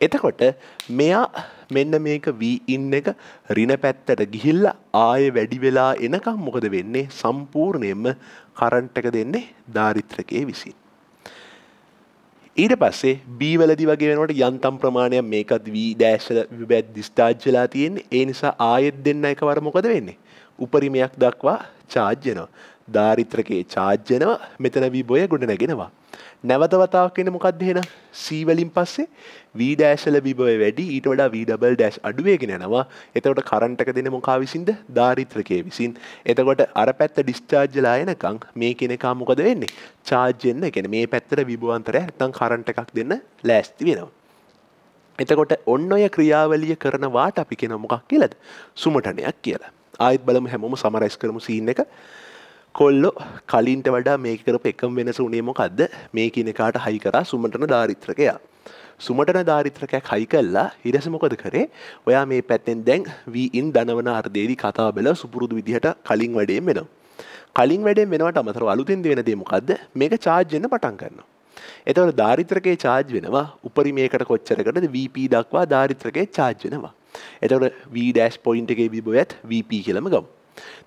එතකොට මෙයා මෙන්න මේක වී ඉන්න එක රින පැත්තට ගිහිල්ල ආය වැඩි වෙලා එනකම් මොකද වෙන්නේ සම්පූර්ණයෙන්ම කරන්ට එක දෙන්නේ ධාරිත්‍රකයේ විසින්. ඊට පස්සේ බීවලදි වගේ වෙනට යන්තම් ප්‍රමාණයක් මේකත් වී දෑශල විබැත් දිස්ථාජ්‍යලා තියෙන් ඒ නිසා ආයෙත් දෙන්න එකවර මොකද වෙන්නේ. උපරිමයක් දක්වා චාජ්‍යනවා. ධාරිත්‍රකයේ චාජ්‍යනව මෙතන වී බොය ගොඩ නැගෙනවා. නැවතවතාවක් එන්න මොකක්ද එහෙනම්? C වලින් පස්සේ V dash වල විභවය වැඩි ඊට වඩා V double dash අඩු වෙගෙන යනවා. එතකොට කරන්ට් එක දෙන්නේ මොකා විසින්ද? ධාරිත්‍රකයේ විසින්. එතකොට අර පැත්ත ඩිස්චාර්ජ් වෙලා එනකන් මේ කෙනකා මොකද වෙන්නේ? චාර්ජ් වෙන්න. ඒ කියන්නේ මේ පැත්තට විභවාන්තරය නැත්නම් කරන්ට් එකක් දෙන්න ලෑස්ති වෙනවා. එතකොට ඔන්න ඔය ක්‍රියාවලිය කරනවාට අපි කියන මොකක් කියලාද? සුමටනයක් කියලා. ආයෙත් බලමු හැමෝම සමරයිස් කරමු සීන් එක. කොල්ලො කලින්ට වඩා මේක කරපු එකම වෙනස උනේ මොකද්ද? මේ කියන කාට හයි කරා සුමටන ධාරිත්‍රකයා සුමටන ධාරිත්‍රකයක් හයි කල්ලා හිරස මොකද කරේ? ඔයා මේ පැත්තෙන් දැන් වීඉන් දනවන අර්දේදී කතා බෙල සුපුරුදු විදිහට කලින් වැඩේ වෙනවා. කලින් වැඩෙන් වෙනවට අමතර අලුතෙන් වෙන දේ මොකක්ද මේක චාර්ජ්ජන්න පටන් කරනවා එතවට ධාරිත්‍රකයේ චාර්ජ් වෙනවා. උපරි මේකට කොච්චරකට VP දක්වා ධාරිත්‍රකයේ චාර්ජ් වෙනවා. එතවට වඩස් පොයින්ට එකේ විබොයත් VP කියලම ගම්.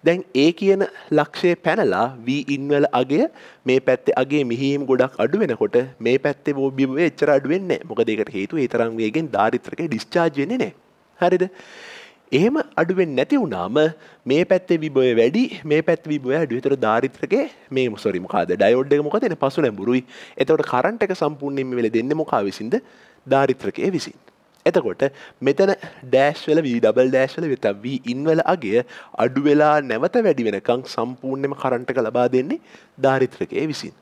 දැන් ඒ කියන ලක්ෂය පැනලා වී ඉන්වල අගේ මේ පැත්තේ අගේ මිහිම් ගොඩක් අඩු වෙනකොට මේ පැත්තේ බෝබිබේ එච්චර අඩුවෙන්නේ මොකද ඒකට හේතුව ඒ තරම් වේගෙන් ධාරිත්‍රකේ ඩිස්චාර්ජ් වෙන්නේ නැහැ. හරිද? එහෙම අඩුවෙන් නැති වුණාම මේ පැත්තේ විබොය වැඩි මේ පැත්ත විබොය අඩු. ඒතර ධාරිත්‍රකේ මේ සොරි මොකද ඩයෝඩ් එක මොකද එන්නේ පසු නැඹුරුයි. එතකොට කරන්ට් එක සම්පූර්ණයෙන්ම වෙල දෙන්නේ මොකා විසින්ද? ධාරිත්‍රකයේ විසින්. එතකොට මෙතන ඩෑශ්වල වී ඩබල් ඩෑශ්වල වෙත වී ඉන්වල අගේ අඩු වෙලා නැවත වැඩි වෙනකං සම්පූර්ණයම කරන්ටක ලබා දෙන්නේ ධාරිත්‍රකය විසින්.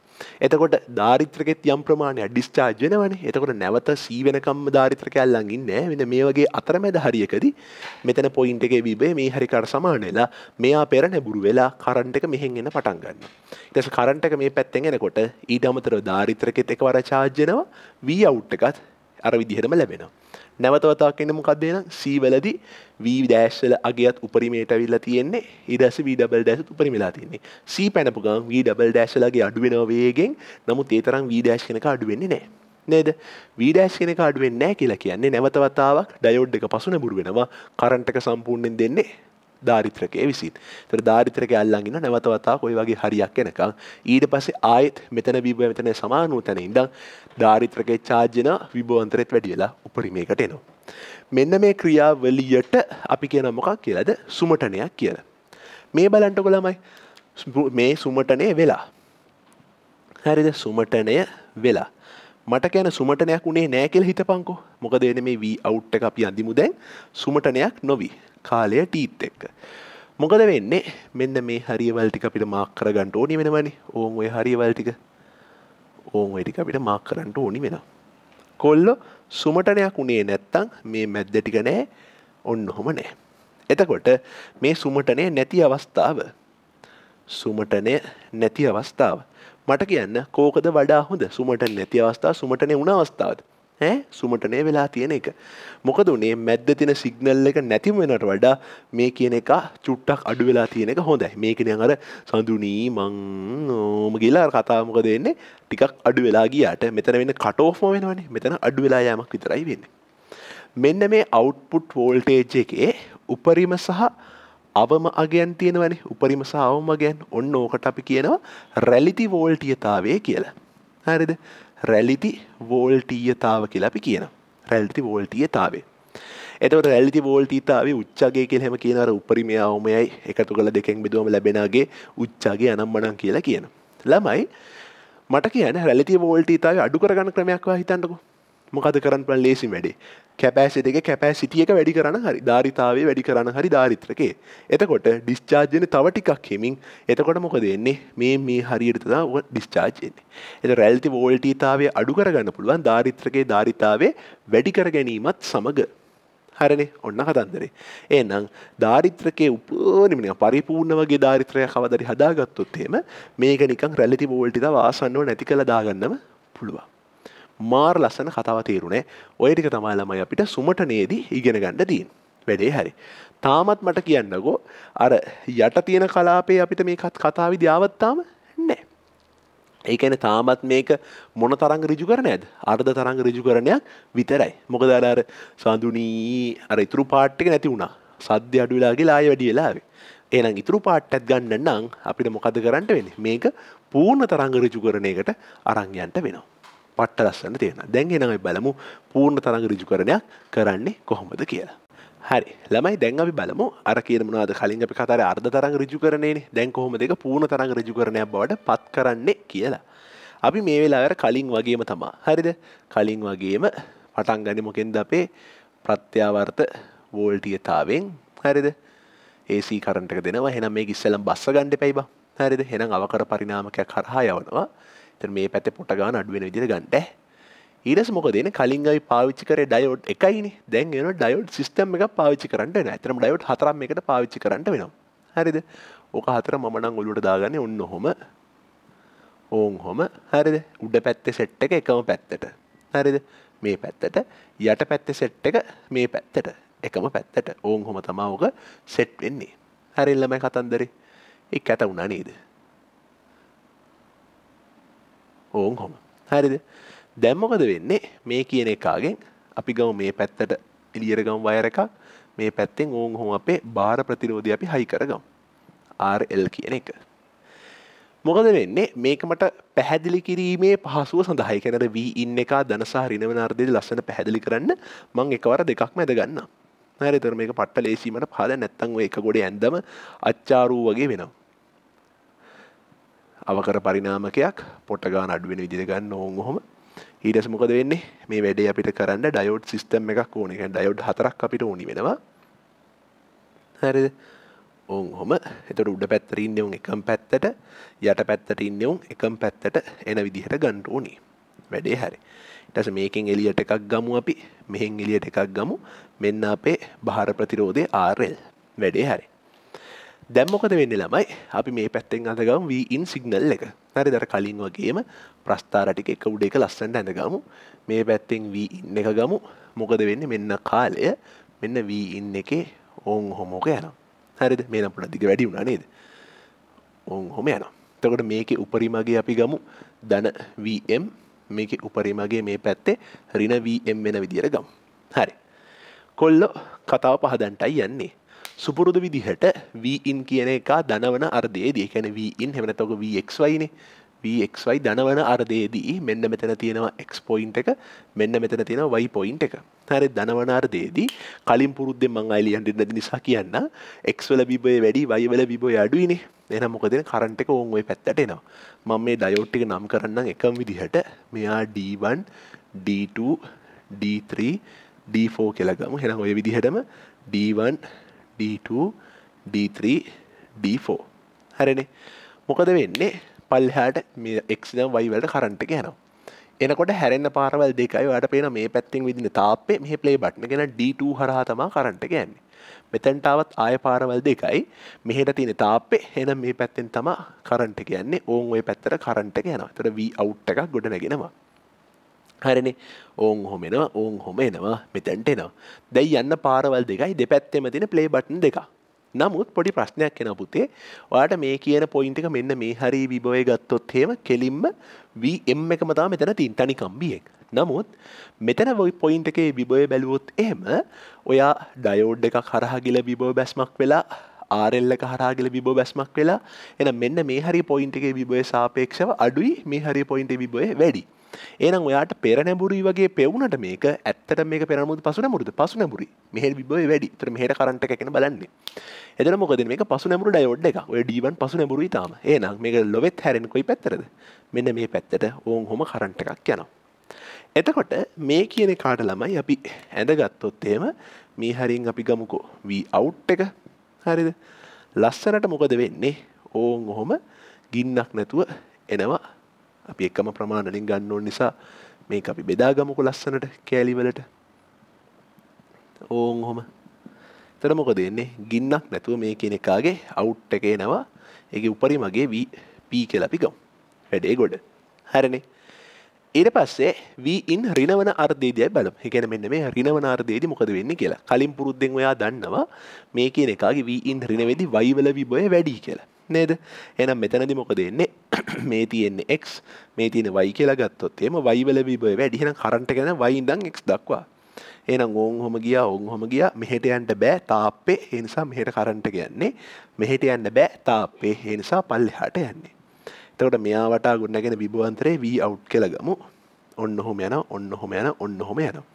එතකොට ධාරිත්‍රකෙත් යම් ප්‍රමාණයක් ඩිස්චාර්ජ් වෙනවනේ. එතකොට නැවත C වෙනකම්ම ධාරිත්‍රකයක් ළඟ ඉන්නේ නැහැ. මෙන්න මේ වගේ අතරමැද හරියකදී මෙතන පොයින්ට් එකේ විභය මේ හරියට සමාන වෙලා මෙයා පෙර නැඹුරු වෙලා කරන්ට් එක මෙහෙන් එන්න පටන් ගන්නවා. ඊට පස්සේ කරන්ට් එක මේ පැත්තෙන් එනකොට ඊට අමතරව ධාරිත්‍රකෙත් එකවර charge වෙනවා. V out එකත් අර විදිහටම ලැබෙනවා. නැවතවතාවක් එන්න මොකක්ද එහෙනම්? C වලදී V dash වල අගයත් උපරිමයට ඇවිල්ලා තියෙන්නේ. E ඊට පස්සේ V double dash උපරිමලා තියෙන්නේ. C පැනපු ගමන් V double dash වලගේ අඩු වෙනව වේගෙන්. නමුත් ඒ තරම් V dash කෙනක අඩු වෙන්නේ නැහැ. නේද? V dash කෙනක අඩු වෙන්නේ නැහැ කියලා කියන්නේ නැවතවතාවක් ඩයෝඩ් එක පසු නැඹුරු වෙනවා. කරන්ට් එක සම්පූර්ණයෙන් දෙන්නේ ධාරිත්‍රකය විසින්. තර ධාරිත්‍රක අල්ලගෙන නැවතවතා කොයි වගේ හරියක් එනකම් ඊට පස්සේ ආයෙත් මෙතන විබ මෙතන සමානූ තැන ඉඳං ධාරිත්‍රකය චාර්ජන විභවන්තරෙත් වැඩි වෙලා උපරිමයකට එනවා. මෙන්න මේ ක්‍රියාවලියට අපි කියන මොකක් කියලද? සුමටනයක් කියලා. මේ බලන්ට කොළමයි මේ සුමටනය වෙලා. හරිද? සුමටනය වෙලා. මට කියන සුමටනයක් උනේ නෑ කියල හිතපංකෝ මොකද එන මේ වී අවුට්ට අපි අඳිමු දැන්. සුමටනයක් නොවී. කාලය ටීත් එක්ක. මොකද වෙන්නේ? මෙන්න මේ හරිවල්ටික අපිට මාක් කරගන්නට ඕනි වෙනවනි. ඕන් ඔය හරිවල්ටික ඕන් ඔයිටික අපිට මාක් කරන්නට ඕනි වෙන. කොල්ලො සුමටනයක් උනේ නැත්තං මේ මැද්දටික නෑ ඔන්න හොම නෑ. එතකොට මේ සුමටනය නැති අවස්ථාව. සුමටනය නැති අවස්ථාව. මට කියන්න කෝකද වඩා හොඳ? සුමට නැති අවස්ථා සුමටනය උන අවස්ථාවද? ඈ සුමටනේ වෙලා තියෙන එක. මොකද උනේ මැද්ද තියෙන සිග්නල් එක නැතිම වෙනට වඩා මේ කියන එක චුට්ටක් අඩු වෙලා තියෙන එක හොඳයි. මේකනේ අර සඳුනී මං ඕම ගිහලා කතා මොකද වෙන්නේ ටිකක් අඩු වෙලා ගියාට මෙතන වෙන්නේ කට් ඔෆ්ම වෙනවනේ. මෙතන අඩු වෙලා යෑමක් විතරයි වෙන්නේ. මෙන්න මේ අවුට්පුට් වෝල්ටේජ් එකේ උපරිම සහ අවම අගයන් තියෙනවනේ උපරිම සහ අවම අගයන් ඔන්න ඕකට අපි කියනවා රැලිටි වෝල්ටියතාවය කියලා. හරිද? රැලිති වෝල්ටීයතාව කියලා අපි කියන රැල්ටි වෝල්ටියතාවේ. එතවට රැල්ති වෝල්ටීතාව උච්චගේ කියල හෙම කියනර උපරිමය අවමයයි එකතු කළ දෙකෙන් බිදුවම ලැබෙනගේ උච්චාගේ අනම් මනන් කියලා කියන ළමයි මට කියන රැලිති වෝල්ටීතාව අඩු කරගන්න ක්‍රමයක්වා හිතන්නකු. මොකද කරන්න පල ලේසි වැඩේ? කැපෑසිට එක කැපෑසිටියක වැඩි කරන්න හරි ධාරිතාවේ වැඩි කරන්න හරි ධාරිත්‍රකේ. එතකොට ඩිස්චාර්ජන තව ටිකක් හෙමින්. එතකොට මොක දෙන්නේ මේ මේ හරියට ඩිස්චාර්ජන්නේ එත රැල්ති වෝල්ටීතාවේ අඩු කරගන්න පුළුවන් ධාරිත්‍රකේ ධාරිතාවේ වැඩි කර ගැනීමත් සමඟ හරනේ? ඔන්න කතන්දරේ එනම් ධාරිත්‍රකය උපනිමින පරිපූර්ණ වගේ ධාරිත්‍රය කවදරි හදාගත්තොත් එහෙම මේක නිකන් රැලිති වෝල්ටිත වාසන්නව නැති කළ දාගන්නම පුළුවන්. මාර් ලස්සන කතාව තේරුණේ. ඔය ටික තමයි ළමයි අපිට සුමට නේදී ඉගෙන ගන්න තියෙන වැඩේ හරි. තාමත් මට කියන්නකෝ අර යට තියෙන කලාපේ අපිට මේකත් කතා විදිාවත්තාම නෑ. ඒකන තාමත් මේක මොන තරංග රිජු කරන ඇද? අර්ධ තරංග රිජු කරණයක් විතරයි. මොකද අර සඳුනී අර ඉතුරු පාට්ටික නැති වුණා. සද්‍ය අඩු වෙලාගේ ලාය වැඩි වෙලාවේ එහෙනම් ඉතුරු පාට්ටත් ගන්න නම් අපිට මොකද කරන්න වෙන්නේ? මේක පූර්ණ තරංග ඍජු කරන එකට අරන් යන්න වෙනවා. පට්ට ලස්සන තියෙනවා. දැන් එහෙනම් අපි බලමු පූර්ණ තරංග ඍජුකරණයක් කරන්නේ කොහොමද කියලා. හරි ළමයි දැන් අපි බලමු අර කියන මොනවද කලින් අපි කතා කරේ අර්ධ තරංග ඍජුකරණයනේ. දැන් කොහොමද ඒක පූර්ණ තරංග ඍජුකරණයක් බවට පත් කරන්නේ කියලා. අපි මේ වෙලාවට කලින් වගේම තමා. හරිද? කලින් වගේම පටන් ගන්නේ මොකෙන්ද අපේ ප්‍රත්‍යාවර්ත වෝල්ටියතාවෙන් හරිද? AC කරන්ට් එක දෙනවා. එහෙනම් මේක ඉස්සෙල්ලම බස්ස ගන්න එපයි බා. හරිද? එහෙනම් අවකර පරිණාමකයක් කරහා යවනවා. එතන මේ පැත්තේ පොට ගන්න අඩු වෙන විදිහට ගන්න. ඊටස් මොකද එන්නේ කලින් අපි පාවිච්චි කරේ ඩයෝඩ් එකයිනේ. දැන් එනවා ඩයෝඩ් සිස්ටම් එකක් පාවිච්චි කරන්න වෙනවා. එතරම් ඩයෝඩ් හතරක් මේකට පාවිච්චි කරන්න වෙනවා. හරිද? ඕක හතර මම නම් ඔලුවට දාගන්නේ ඔන්න ඔහොම. ඕන් හොම හරිද? උඩ පැත්තේ සෙට් එක එකම පැත්තට. හරිද? මේ පැත්තට යට පැත්තේ සෙට් එක මේ පැත්තට. එකම පැත්තට ඕන් හොම තමාවක සෙට් වෙන්නේ හැරෙල්ලමයි කතන්දරේ එක් ඇත වුණා නේද ඕන් හොම හරිද දැම්මොකද වෙන්නේ? මේ කියන එකාගෙන් අපි ගම මේ පැත්තට එලියරගම් වයර එකක්. මේ පැත්තෙන් ඕන් හොම අපේ භාර ප්‍රතිරෝධය අපි හයි කරගම්. RL කියන එක. මොකද වෙන්නේ? මේකමට පැහැදිලි කිරීමේ පහසුව සඳහයි කැනට වී ඉන්න එක දනසා රිනවන අර්දය ලස්සන පැහැදිලි කරන්න මං එකවර දෙකක් මැද ගන්නවා. හරි තර මේක පට්ට ලේසිීමට පල නැත්තංව එක ගොඩ ඇන්දම අච්චාරූ වගේ වෙනවා. අවකර පරිනාමකයක් පොට්ටගාන අඩුවෙන විදිර ගන්න ඕන් හොම ඊටස් මොකද වෙන්නේ? මේ වැඩේ අපිට කරන්න ඩයෝඩ් සිිස්ටම් එකක් ඕන. එක ඩයෝඩ් හතරක් අපිට ඕනි වෙනවා. හරි ඔවුන් හොම එතට උඩ පැත්තර ඉන්නවුන් එකම් පැත්තට යට පැත්තට ඉන්නවුන් එකම් පැත්තට එන විදිහට ගණ්ඩ ඕනි. වැඩේ හැරි. ටස මේකින් එලියට එකක් ගමු අපි. මෙහෙන් එලියට එකක් ගමු. මෙන්න අපේ භාර ප්‍රතිරෝධය ආරල් වැඩේ හරි. දැම්මොකද වෙන්න ළමයි? අපි මේ පැත්තෙන් අදගම් වීඉන් සිගනල් එක. හරි දර කලින් වගේම ප්‍රස්ථාරටික එක උඩ එක ලස්සන්ට ඇඳගමු. මේ පැත්තෙන් වී ඉන්න එක ගමු. මොකද වෙන්න? මෙන්න කාලය මෙන්න වී ඉන්න එකේ ඔවුන් හොමෝක යන හරිද? මේ නපුට දිග වැඩි වුණා නේද? ඔවුන් හොම යන තකොට මේක උපරිමගේ අපි ගමු. දන වම් මේක උපරිමගේ මේ පැත්තේ රින වම් වෙන විදිර ගම්. හරි. කොල්ලො කතාව පහදන්ටයි යන්නේ. සුපුරුදු විදිහට වීඉන් කියන එක දනවන අර්දේදී කැන වීඉන් හෙමනතොක වක්වයිනේ වක්වයි දනවන අර්දේදී මෙන්න මෙතන තියෙනවා එක් පොයින්් එක මෙන්න මෙතන තියෙන වයි පොයින්් එක. හරි දනවන අර්දේදී කලින් පුරුද්දෙන් මං අයිලියන්ට නැති නිසා කියන්න එක්වල බිබය වැඩි වයිවල බිබොය අඩුයිනේ. එන මොකදෙන කරන්ට එක ඔවන් ඔය පැත්තට එනවා. මම මේ ඩයෝට්ටික නම් කරන්න එකම් විදිහට. මෙයා D1 D2 D3 D4 කියලගම හෙන ඔය විදිහටම D1 D2 D3 D4 හැරෙනේ? මොකද වෙන්නේ? පල්හාට මේ එක්නම් වයිවලට කරන්ට යනවා. එනකොට හැරෙන්න්න පාරවල් දෙකයි. වට පේන මේ පැත්තිෙන් විදින තාපේ මේ පලේ බට්න ගෙන D2 හරහතමා කරන්ට ගැන්නේ මෙතැන්ටාවත් ආය පාරවල් දෙකයි. මෙහට තියෙන තාපේ හෙන මේ පැත්තෙන් තම කරන්ට කියන්නේ ඕන් ඔය පැත්තර කරන්ට යනවා. තර වී අවුට් එකක් ගොඩ නැගෙනවා හරිනි. ඕන් හොමෙනවා ඕන් හොම එනවා මෙතැන්ට එනවා. දැයි යන්න පාරවල් දෙකයි දෙපැත්තෙම තින ප්ලේ බටන් දෙක නමුත් පොඩි ප්‍රශ්නයක් එෙන පුතේ. වාට මේ කියන පොයින්ටික මෙන්න මේ හරි විබෝය ගත්තොත් හෙම කෙලින්ම වම් එකම තා මෙතන තින් තනි කම්බියෙක් නමුත් මෙතන වොයි පොයින්ට එකේ විබෝය බැලුවොත් එහෙම ඔයා ඩයෝඩ් එක කරහගිල විබෝ බැස්මක් වෙලා ආරෙල්ල හරාගල විබෝ බැස්මක් වෙලා එන මෙන්න මේ හරි පොයින්ට එක විබෝය සාපේක්ෂව අඩුයි මේ හරි පොයින්ට විබෝය වැඩි ඒනම් ඔයාට පෙර නැබුරුයි වගේ පෙවුනට මේක ඇත්තට මේක පෙරමුද පසු නැමුරුද පසු නැබුරි මෙහ විබෝය වැඩි. තර මෙහට කරට එකන බලන්නේ. එදර මොකද මේක පසු නැමුරු ඩයෝඩ් එක ඔය ඩීවන් පසු නැබුරුයි තාම. ඒනම් මේක ලොවෙත් හැරෙන කොයි පැත්තරද මෙන්න මේ පැත්තට ඕන් හොම කරන්ට එකක් යනවා. එතකොට මේ කියන කාට ළමයි අපි ඇඳගත්තොත්තේම මේ හරින් අපි ගමුකෝ. වී අවුට් එක හරිද? ලස්සනට මොකද වෙන්නේ? ඕන් ඔහොම ගින්නක් නැතුව එනවා. අපි එකම ප්‍රමාණලින් ගන්න ඕන නිසා මේ අපි බෙදාගමුකු ලස්සනට කෑලිවලට. ඕන් හොම තර මොක දෙන්නේ ගින්නක් නැතුව මේ කෙනෙකාගේ අවුට් එකේ නවා එක උපරි මගේ වී පී කෙලපි ගම්. වැඩේ ගොඩ. හැරනේ. ඊට පස්සේ වීඉන් රිනවන අර්දේදය බල එකන මෙන්න මේ රිනවන අර්දේදි මොකද වෙන්න කියලා. කලින් පුරුද්දෙන් ඔයා දන්නවා මේ කියන එකගේ වීඉන් රිනවෙදි වයිවල විබොය වැඩි කියලා. නේද? එනම් මෙතනදි මොක දෙන්නේ මේ තියෙන්නේ එක් මේ තියෙන වයි කියලා ගත්තොත් එම වයිවල විබොය වැඩිහෙන කරන්ට ගැන වයින්දන් එක් දක්වා. එනම් ඕන් හොම ගිය ඔවුන් හොම ගිය. මෙහෙට යන්ට බෑ තාපේ එනිසා මෙහෙට කරන්ට කියන්නේ මෙහෙට යන්න බෑ තාපේ හේනිසා පල්ලෙහාට යන්නේ. එතකොට මෙයා වටා ගොඩනැගෙන විභවන්තරේ වී අවුට් කියලා ගමු. ඔන්න ඔහොම යනවා ඔන්න ඔහොම යනවා ඔන්න ඔහොම යනවා.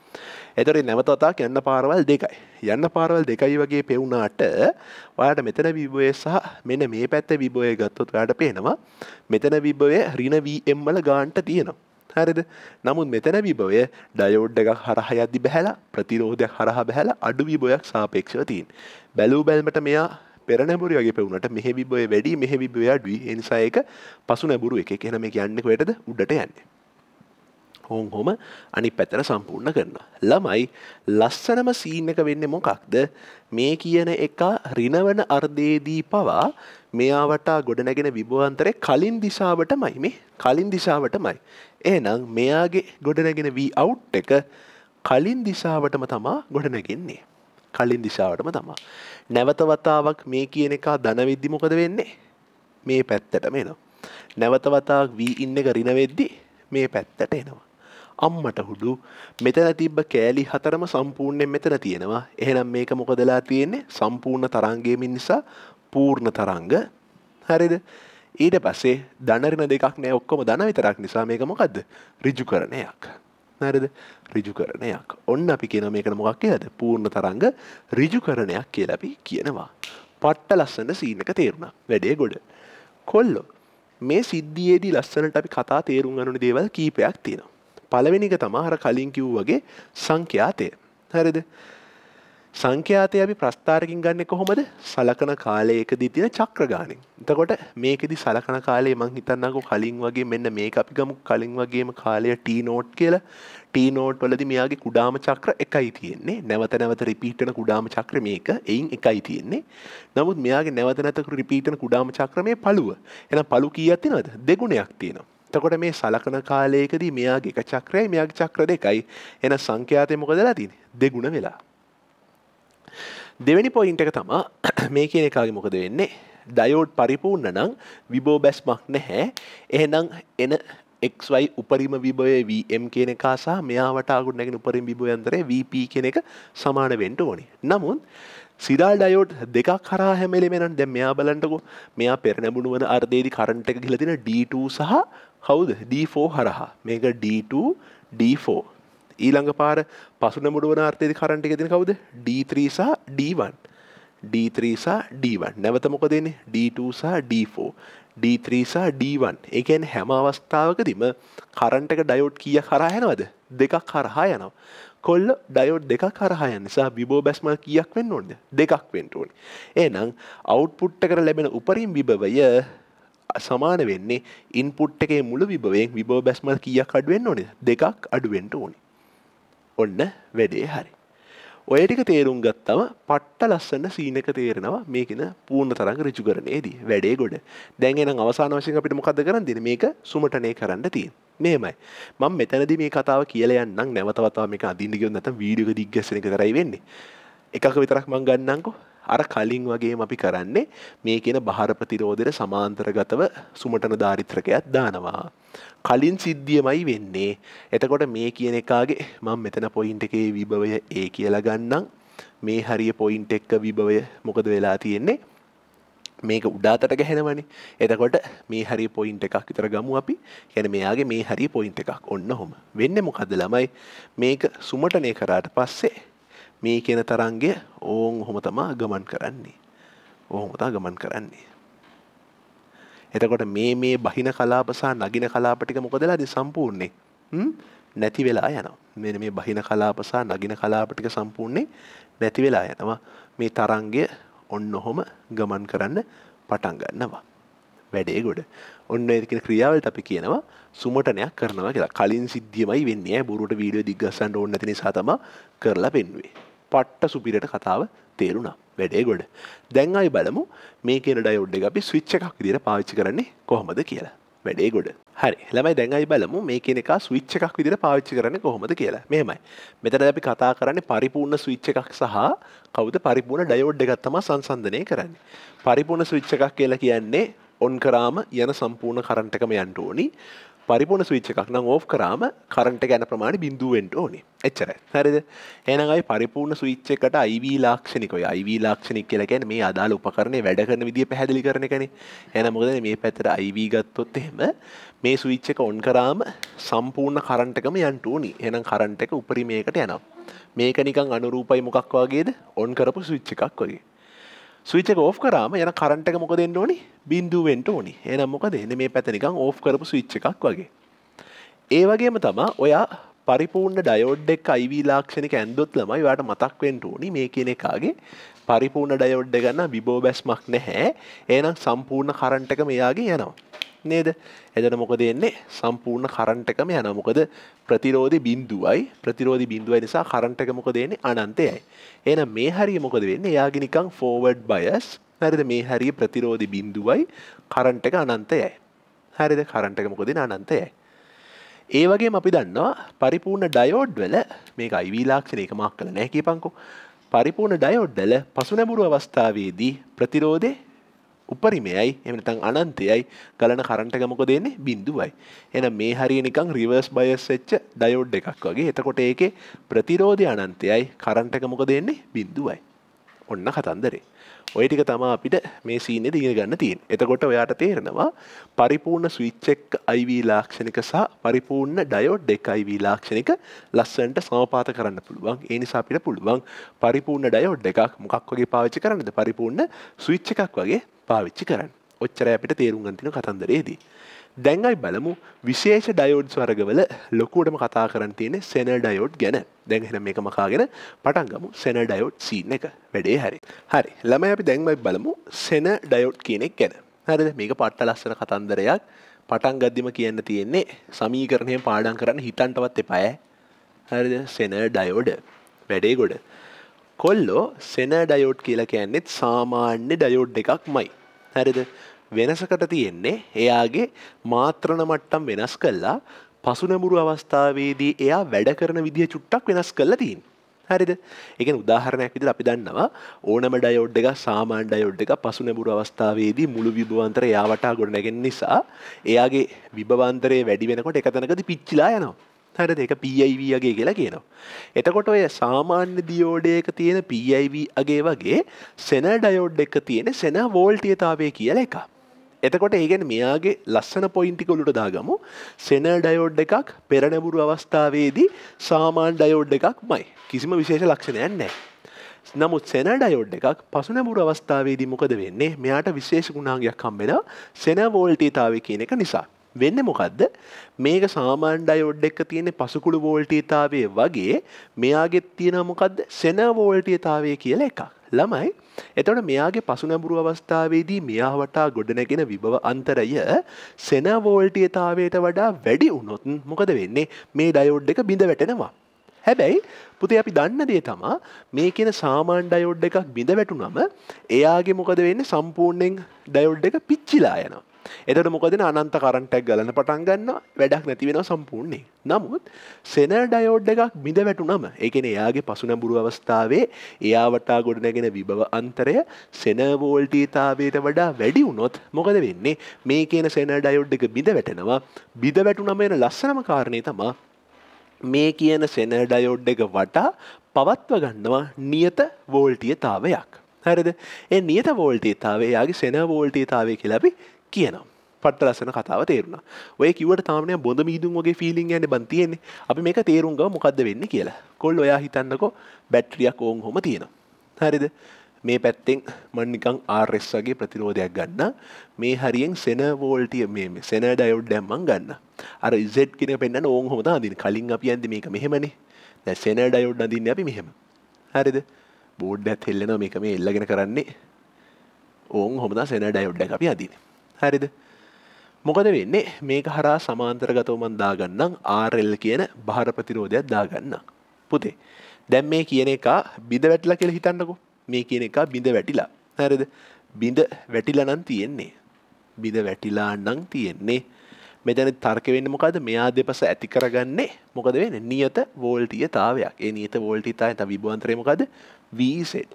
එතකොට නැවත වතාවක් යන්න පාරවල් දෙකයි. යන්න පාරවල් දෙකයි වගේ පෙවුනාට ඔයාලට මෙතන විභවය සහ මෙන්න මේ පැත්තේ විභවය ගත්තොත් ඔයාලට පේනවා මෙතන විභවය ඍණ Vm වල ගාන්ට තියෙනවා. හරිද? නමුත් මෙතන විභවය ඩයෝඩ් එකක් හරහා යද්දි බහැලා ප්‍රතිරෝධයක් හරහා බහැලා අඩු විභවයක් සාපේක්ෂව තියෙන. බැලූ බැල්මට මෙයා පෙර නැඹුරු වගේ පෙවුනට මෙහි විබය වැඩි මෙහි විබය අඩුයි ඒ නිසා ඒක පසු නැඹුරු එක කියන මේ කියන්නේ කොහෙටද උඩට යන්නේ හෝන් හොම අනිත් පැත්තට සම්පූර්ණ කරනවා. ළමයි ලස්සනම සීන් එක වෙන්නේ මොකක්ද? මේ කියන එක රිනවන අර්ධයේදී පවා මෙයා වටා ගොඩනැගෙන විභවාන්තරේ කලින් දිශාවටමයි මේ. කලින් දිශාවටමයි. එහෙනම් මෙයාගේ ගොඩනැගෙන වී අවුට් එක කලින් දිශාවටම තමා ගොඩනැගෙන්නේ. කලින් දිශාවටම තමා. නැවතවතාවක් මේ කියන එක ධනවිද්දි මොකද වෙන්නේ? මේ පැත්තට මෙනවා. නැවතවතාවක් වී ඉන්න එක රිනවෙද්දි මේ පැත්තට එනවා. අම්මට හුඩු මෙතන තිබ්බ කෑලි හතරම සම්පූර්ණයෙන් මෙතන තියෙනවා. එහෙනම් මේක මොකදලා තියෙන්නේ සම්පූර්ණ තරංගයමින් නිසා පූර්ණ තරංග හරිද? ඊට පස්සේ ධනරින දෙකක් නෑ ඔක්කොම ධන විතරක් නිසා මේක මොකද්ද? ඍජුකරණයක්. හරිද? ඍජුකරණයක්. ඔන්න අපි කියන මේකට මොකක් කියලාද? පූර්ණ තරංග ඍජුකරණයක් කියලා අපි කියනවා. පට්ට ලස්සන සීන් එක තේරුණා. වැඩේ ගොඩ. කොල්ලෝ මේ සිද්ධියේදී ලස්සනට අපි කතා තේරුම් ගන්න දේවල් කීපයක් තියෙනවා. පළවෙනි එක තමයි අර කලින් කිව්ව වගේ සංඛ්‍යාතය. හරිද? සංඛ්‍යාතය අපි ප්‍රස්ථාරකින් ගන්න කොහොමද සලකන කාලයකදී තියෙන චක්‍ර ගානෙන්. එතකොට මේකෙදි සලකන කාලේ මං හිතන්නකෝ කලින් වගේ මෙන්න මේක අපි ගමු කලින් වගේම කාලය T නෝට් කියලා. T නෝට් වලදී මෙයාගේ කුඩාම චක්‍ර එකයි තියෙන්නේ. නැවත නැවත රිපීට් වෙන කුඩාම චක්‍ර මේක. එයින් එකයි තියෙන්නේ. නමුත් මෙයාගේ නැවත නැවත රිපීට් වෙන කුඩාම චක්‍ර මේ පළුව. එහෙනම් පළු කීයක් තියෙනවද? දෙගුණයක් තියෙනවා. එතකොට මේ සලකන කාලයකදී මෙයාගේ එක චක්‍රයයි මෙයාගේ චක්‍ර දෙකයි. එහෙනම් සංඛ්‍යාතය මොකදලා තියෙන්නේ? දෙගුණ වෙලා. දෙවැනි පොයින්ට එක තමා මේ කියන එකගේ මොකද වෙන්නේ ඩයෝඩ් පරිපූර්ණ නම් විබෝ බැස්මක් නැහැ එහෙනම් එන එක්වයි උපරිම විබය වම් කියන එකසා මෙයාවටාගුත් නැගෙන උපරින් විබයන්තරේ වප කියන එක සමාන වෙන්ට ඕනි නමුත් සිදාල් ඩයෝඩ් දෙකක් කරා හැමෙලිමෙන දැ මෙයා බලන්ටකු මෙයා පෙරනැබුණු වන අර්දේදි කරන්ට එක ගිලතින D2 සහ කවුද D4 හරහා. මේක D2 D4 ඊළඟ පාර පසුන මුඩුවන අර්ථයේදී කරන්ට් එක දෙන කවුද? D3 සහ D1 D3 සහ D1 නැවත මොකද එන්නේ? D2 සහ D4 D3 සහ D1 ඒ කියන්නේ හැම අවස්ථාවකදීම කරන්ට් එක ඩයෝඩ් කීයක් හරහා යනවද? දෙකක් හරහා යනවා. කොල්ල ඩයෝඩ් දෙකක් හරහා යන නිසා විභව බැස්මල් කීයක් වෙන්න ඕනද? දෙකක් වෙන්න ඕනේ. එහෙනම් අවුට්පුට් එකට ලැබෙන උපරිම විභවය සමාන වෙන්නේ ඉන්පුට් එකේ මුළු විභවයෙන් විභව බැස්මල් කීයක් අඩු වෙන්න ඕනේද? දෙකක් අඩු වෙන්න ඕනේ. ඔන්න වැඩේ හරි. ඔය ටික තේරුම් ගත්තම පට්ට ලස්සන්න සීනක තේරෙනවා. මේකෙන පූර්ණ තරඟ රිචු කරනේදී. වැඩේ ගොඩ. දැන් එනම් අවසාන වශයෙන් අපිට මොකද කරන්න දෙන මේක සුමටනේ කරන්න තියෙන මේමයි මම මෙතනදී මේ කතාව කියලා යන්නම්. නැවත වතාව මේක අදින්න ගියොත් නැත්නම් වීඩියෝ එක දිග්ගැස්සෙන එක කරයි වෙන්නේ. එකක විතරක් මම ගන්නම්කෝ. අර කලින් වගේම අපි කරන්නේ මේ කියන බහර ප්‍රතිරෝධයට සමාන්තරගතව සුමටන ධාරිත්‍රකයක් දානවා. කලින් සිද්ධියමයි වෙන්නේ. එතකොට මේ කියන එකාගේ මම මෙතන පොයින්ට් එකේ විභවය A කියලා ගන්නම්. මේ හරිය පොයින්ට් එක විභවය මොකද වෙලා තියෙන්නේ? මේක උඩාතට ගැහෙනවනේ. එතකොට මේ හරිය පොයින්ට් එකක් විතර ගමු අපි. කියන්නේ මෙයාගේ මේ හරිය පොයින්ට් එකක්. ඔන්න ඔහොම. වෙන්නේ මොකද්ද ළමයි? මේක සුමටනේ කරාට පස්සේ මේ කියන තරන්ගේ ඕන් හොම තමා ගමන් කරන්නේ. ඔහොමතා ගමන් කරන්නේ. එතකොට මේ මේ බහින කලාපසා නගින කලාපටික මොකදලාද සම්පූර්ණය නැති වෙලා යනවා. මෙ මේ බහින කලාපසා නගින කලාපටික සම්පූර්ණය නැති වෙලා යනවා. මේ තරන්ගේ ඔන්න ඔහොම ගමන් කරන්න පටන් ගන්නවා. වැඩේ ගොඩ. ඔන්න ඒකන ක්‍රියාවලට අපි කියනවා සුමටනයක් කරනවා කියලා. කලින් සිද්ධියමයි වෙන්නේ. බොරුට වීඩියෝ දිගස්සන්ට ඕන්න නැති නිසා තමයි කරලා පෙන්වේ පට්ට සුපිරට කතාව තේරුණා. වැඩේ ගොඩ. දැන් අයි බලමු මේ කියන ඩයෝඩ් එක අපි ස්විච් එකක් විදිහට පාවිච්චි කරන්නේ කොහොමද කියලා. වැඩේ ගොඩ. හරි. ළමයි දැඟයි බලමු මේ කෙනෙක ස්විච්ච එකක් විදිර පාවිච්චි කරන්න කොහොමද කියලා. මෙමයි මෙතන අපි කතා කරන්නේ පරිපූර්ණ ස්විච්ච එකක් සහ කවුද පරිපූර්ණ ඩයෝඩ් එකක් තමයි සංසන්දනය කරන්නේ. පරිපූර්ණ ස්විච්ච එකක් කියලා කියන්නේ ඔන් කරාම යන සම්පූර්ණ කරන්ට් එකම යන්න ඕනි. පරිපූර්ණ ස්විච් එකක්. නම් ඕෆ් කරාම කරන්ට ගැන ප්‍රමාණ බිඳුවෙන්ට ඕනි. එච්චර හරිද? එනගයි පරිපූර්ණ ස්විච් එකට අයිවී ලාක්ෂණිකය අයිවී ලාක්ෂණික් කියලකැන මේ අදාළ උපකරණය වැඩ කරන විදිිය පැහැදිලි කරන කන එන මොකද මේ පැතර අයිවී ගත්තොත් එහෙම මේ ස්විච් එක ඔන් කරාම සම්පූර්ණ කරන්ටකම යන්ට ඕනි. එනම් කරන්ට එක උපරිමයකට යනම් මේක නිකං අනුරූපයි මොකක් වගේද? ඔන් කරපු ස්විච් එකක් වගේ. ස්විච් එක ඕෆ් කරාම යන කරන්ට් එක මොකද වෙන්න ඕනි? බිඳුවෙන්ට ඕනි. එහෙනම් මොකද එන්නේ? මේ පැත්ත නිකන් ඕෆ් කරපු ස්විච් එකක් වගේ. ඒ වගේම තමයි ඔයා පරිපූර්ණ ඩයෝඩ් එක IV ලාක්ෂණික ඇන්දොත් ළමයි ඔයාට මතක් වෙන්න ඕනි. මේ කියන එකාගේ පරිපූර්ණ ඩයෝඩ් එක ගන්න බිබෝ බැස්මක් නැහැ. එහෙනම් සම්පූර්ණ කරන්ට් එක මෙයාගේ යනවා. නේද? එදන මොකද එන්නේ? සම්පූර්ණ කරන්ට එකම යන මොකද ප්‍රතිරෝධ බින්දුවයි ප්‍රතිරෝධ බින්දුවයි නිසා කරන්ට එක මොකද එන්නේ අනන්තයයි. එන මේ හරිය මොකද වෙන්නේ? එයාගේ නිකන් ෆෝවර්ඩ් බයස් හරිද? මේ හරිය ප්‍රතිරෝධ බින්දුවයි කරන්ට එක අනන්තයයි. හරිද? කරන්ට එක මොකද අනන්තයයි. ඒ වගේ අපි දන්නවා පරිපූර්ණ ඩයෝඩ් වල මේක අයිවී ලාක්ෂණ එක මක් කළ නැහැ කියපන්කෝ පරිපූර්ණ ඩයෝඩ් වල පසුනැඹුරු අවස්ථාවේදී ප්‍රතිරෝධය උපරිමයයි එමනතං අනන්තයයි ගලන කරන්ට මොක දෙන්නේ බින්දුවයි. එන මේ හරි නිකං රිවර්ස් බයස් වෙච්ච ඩයෝඩ් එකක් වගේ එතකොට ඒක ප්‍රතිරෝධය අනන්තයයි කරන්ටක මොක දෙන්නේ බින්දුවයි. ඔන්න කතන්දරේ. ඔය ටික තමා අපිට මේ සීනෙ දිගෙන ගන්න තියෙන. එතකොට ඔයාට තේරෙනවා පරිපූර්ණ ස්විච් එක් IV ලාක්ෂණික සහ පරිපූර්ණ ඩයෝඩ් එක IV ලාක්ෂණික ලස්සනට සමපාත කරන්න පුළුවන්. ඒ නිසා අපිට පුළුවන් පරිපූර්ණ ඩයෝඩ් එකක් මොකක් වගේ පාවිච්චි කරන්නද? පරිපූර්ණ ස්විච් එකක් වගේ පාවිච්චි කරන්න ඔච්චර අපිට තේරුම් ගන්තින කතන්දරේදී. දැන්ගයි බලමු විශේෂ ඩයෝඩ් ස්වරගවල ලොකුවටම කතා කරන්න තියෙන සෙන ඩයෝඩ් ගැන. දැන්හෙන මේක මකාගෙන පටන්ගමු සෙන ඩයෝඩ් සීන එක. වැඩේ හරි. හරි. ළම අපි දැන්මයි බලමු සෙන ඩයෝඩ් කියනෙක් ගැන. හරිද? මේක පට්ට ලස්සන කතන්දරයක්. පටන් ගද්දිම කියන්න තියෙන්නේ සමීකරණය පාඩන් කරන්න හිතන්ටවත් එපය. හරිද? සෙන ඩයෝඩ වැඩේ ගොඩ. කොල්ලෝ සෙන ඩයෝඩ් කියලා කියන්නෙත් සාමාන්‍ය ඩයෝඩ් එකක් මයි හරිද? වෙනසකට තියෙන්නේ. එයාගේ මාත්‍රණ මට්ටම් වෙනස් කල්ලා පසුනැමුරු අවස්ථාවේදී එයා වැඩ කරන විදිහ චුට්ටක් වෙනස් කල්ල තින් හරිද? එක උදාහරණයක් විදිහට අපි දන්නවා ඕනම ඩයෝඩ් එක සාමාන්‍ය ඩයෝඩ් එක පසුනැමුරු අවස්ථාවේදී මුළු විභවාන්තරය යාවටා ගොඩ නැගෙන නිසා එයාගේ විභවාන්තරය වැඩි වෙනකොට එක තැනකදී පිච්චිලා යනවා. හරිද? ඒක PIV අගේ කියලා කියනවා. එතකොට ඔය සාමාන්‍ය දියෝඩයක තියෙන PIV අගේ වගේ සෙන ඩයෝඩ් එක තියෙන සෙන වෝල්ටියතාවය කියලා එකක්. එතකොට ඒගැන මෙයාගේ ලස්සන පොයින්ටිකොලුට දාගමු. සෙන ඩයෝඩ් එකක් පෙරනැබුරු අවස්ථාවේදී සාමාන් ඩයෝඩ් එකක් මයි කිසිම විශේෂ ලක්ෂණයන් නෑ. නමුත් සෙන ඩයෝඩ් එකක් පසුනැබුරු අවස්ථාවේදී මොකද වෙන්නේ? මෙයාට විශේෂ ගුණාගයක් හම්බෙන සෙන වෝල්ටීතාව කියන එක නිසා. වෙන්න මොකක්ද මේක සාමාන්‍ය ඩයෝඩ් එක තියෙන පසුකුළු වෝල්ටීතාවය වගේ මෙයාගෙත් තියෙන මොකක්ද සෙන වෝල්ටියතාවය කියලා එකක්. ළමයි එතකොට මෙයාගේ පසුනැඹුරු අවස්ථාවේදී මෙයා වටා ගොඩනැගෙන විභව අන්තරය සෙන වෝල්ටියතාවයට වඩා වැඩි වුණොත් මොකද වෙන්නේ? මේ ඩයෝඩ් එක බිඳ වැටෙනවා. හැබැයි පුතේ අපි දන්න දේ තමා මේ කියන සාමාන්‍ය ඩයෝඩ් එකක් බිඳ වැටුනම එයාගේ මොකද වෙන්නේ? සම්පූර්ණයෙන් ඩයෝඩ් එක පිච්චිලා යනවා. එතට මොකදන අනන්ත කරන්ටක් ගලන පටන් ගන්න වැඩක් නැති වෙන සම්පූර්ණේ නමුත් සෙන ඩයෝඩ් එකක් බිඳ වැටුනම එකන එයාගේ පසුනැබුරු අවස්ථාවේ එයාවටා ගොඩනැගෙන විභව අන්තරය සෙනවෝල්ටීතාවයට වඩා වැඩි වුණොත් මොකද වෙන්නේ? මේ කියන සෙන ඩයෝඩ් එක බිඳ වැටෙනවා. බිඳ වැටුනම එන ලස්සනම කාරණය තමා මේ කියන සෙන ඩයෝඩ් එක වටා පවත්ව ගන්නවා නියත වෝල්ටියතාවයක් හරිද? ඒ නියත වෝල්ටීතාවේ යාගේ සෙන වෝල්ටීතාවය කියලබි කියනවා. පට ලස්සන කතාව තේරුණ. ඔය කිවට තාමනය බොඳ මීදුම් වගේ ෆිලිං යන බන්තියෙන්නේ අපි මේක තේරුම්ගව මොකක්ද වෙන්න කියලා. කොල් ඔයා හිතන්නකො බැට්‍රියක් ඕන් හොම තියෙනවා. හරිද? මේ පැත්තෙන් මන්නිකං ආර්ස් වගේ ප්‍රතිරෝධයක් ගන්න. මේ හරියෙන් සෙන වෝල්ටිය මේ සෙන ඩයෝඩ් ඩැම්මන් ගන්න. අර ඉසෙට් කියෙන පෙන්න්න ඕන් හොම දින කලින් අපි ඇද මේක මෙහෙමනේ. දැ සෙන ඩයෝඩ් අදින්න අපි මෙහෙම. හරිද? බෝඩ් ඇත් හෙල්ලෙන මේක මේ එල්ලගෙන කරන්නේ. ඕන් හොමදා සෙන ඩයෝඩ් අපි අදිනේ හරිද? මොකද වෙන්නේ? මේක හරා සමාන්තරගතවමන් දාගන්නම් ආරෙල් කියන භාර ප්‍රතිරෝධයක් දාගන්න. පුතේ දැම් මේ කියන එක බිඳ වැටලා කියල හිතන්නකු. මේ කියන එක බිඳ වැටිලා. හරිද? බිඳ වැටිලනන් තියෙන්නේ. බිඳ වැටිලා නං තියෙන්නේ. මෙතන තර්ක වෙන්න මොකද මෙයා දෙපස ඇති කරගන්නේ මොකද වෙන නියත වෝල්ටිය තාවයක් ඒ නියත වෝල්ටිතාය ත විබුවන්තරය මොකද වීසෙට්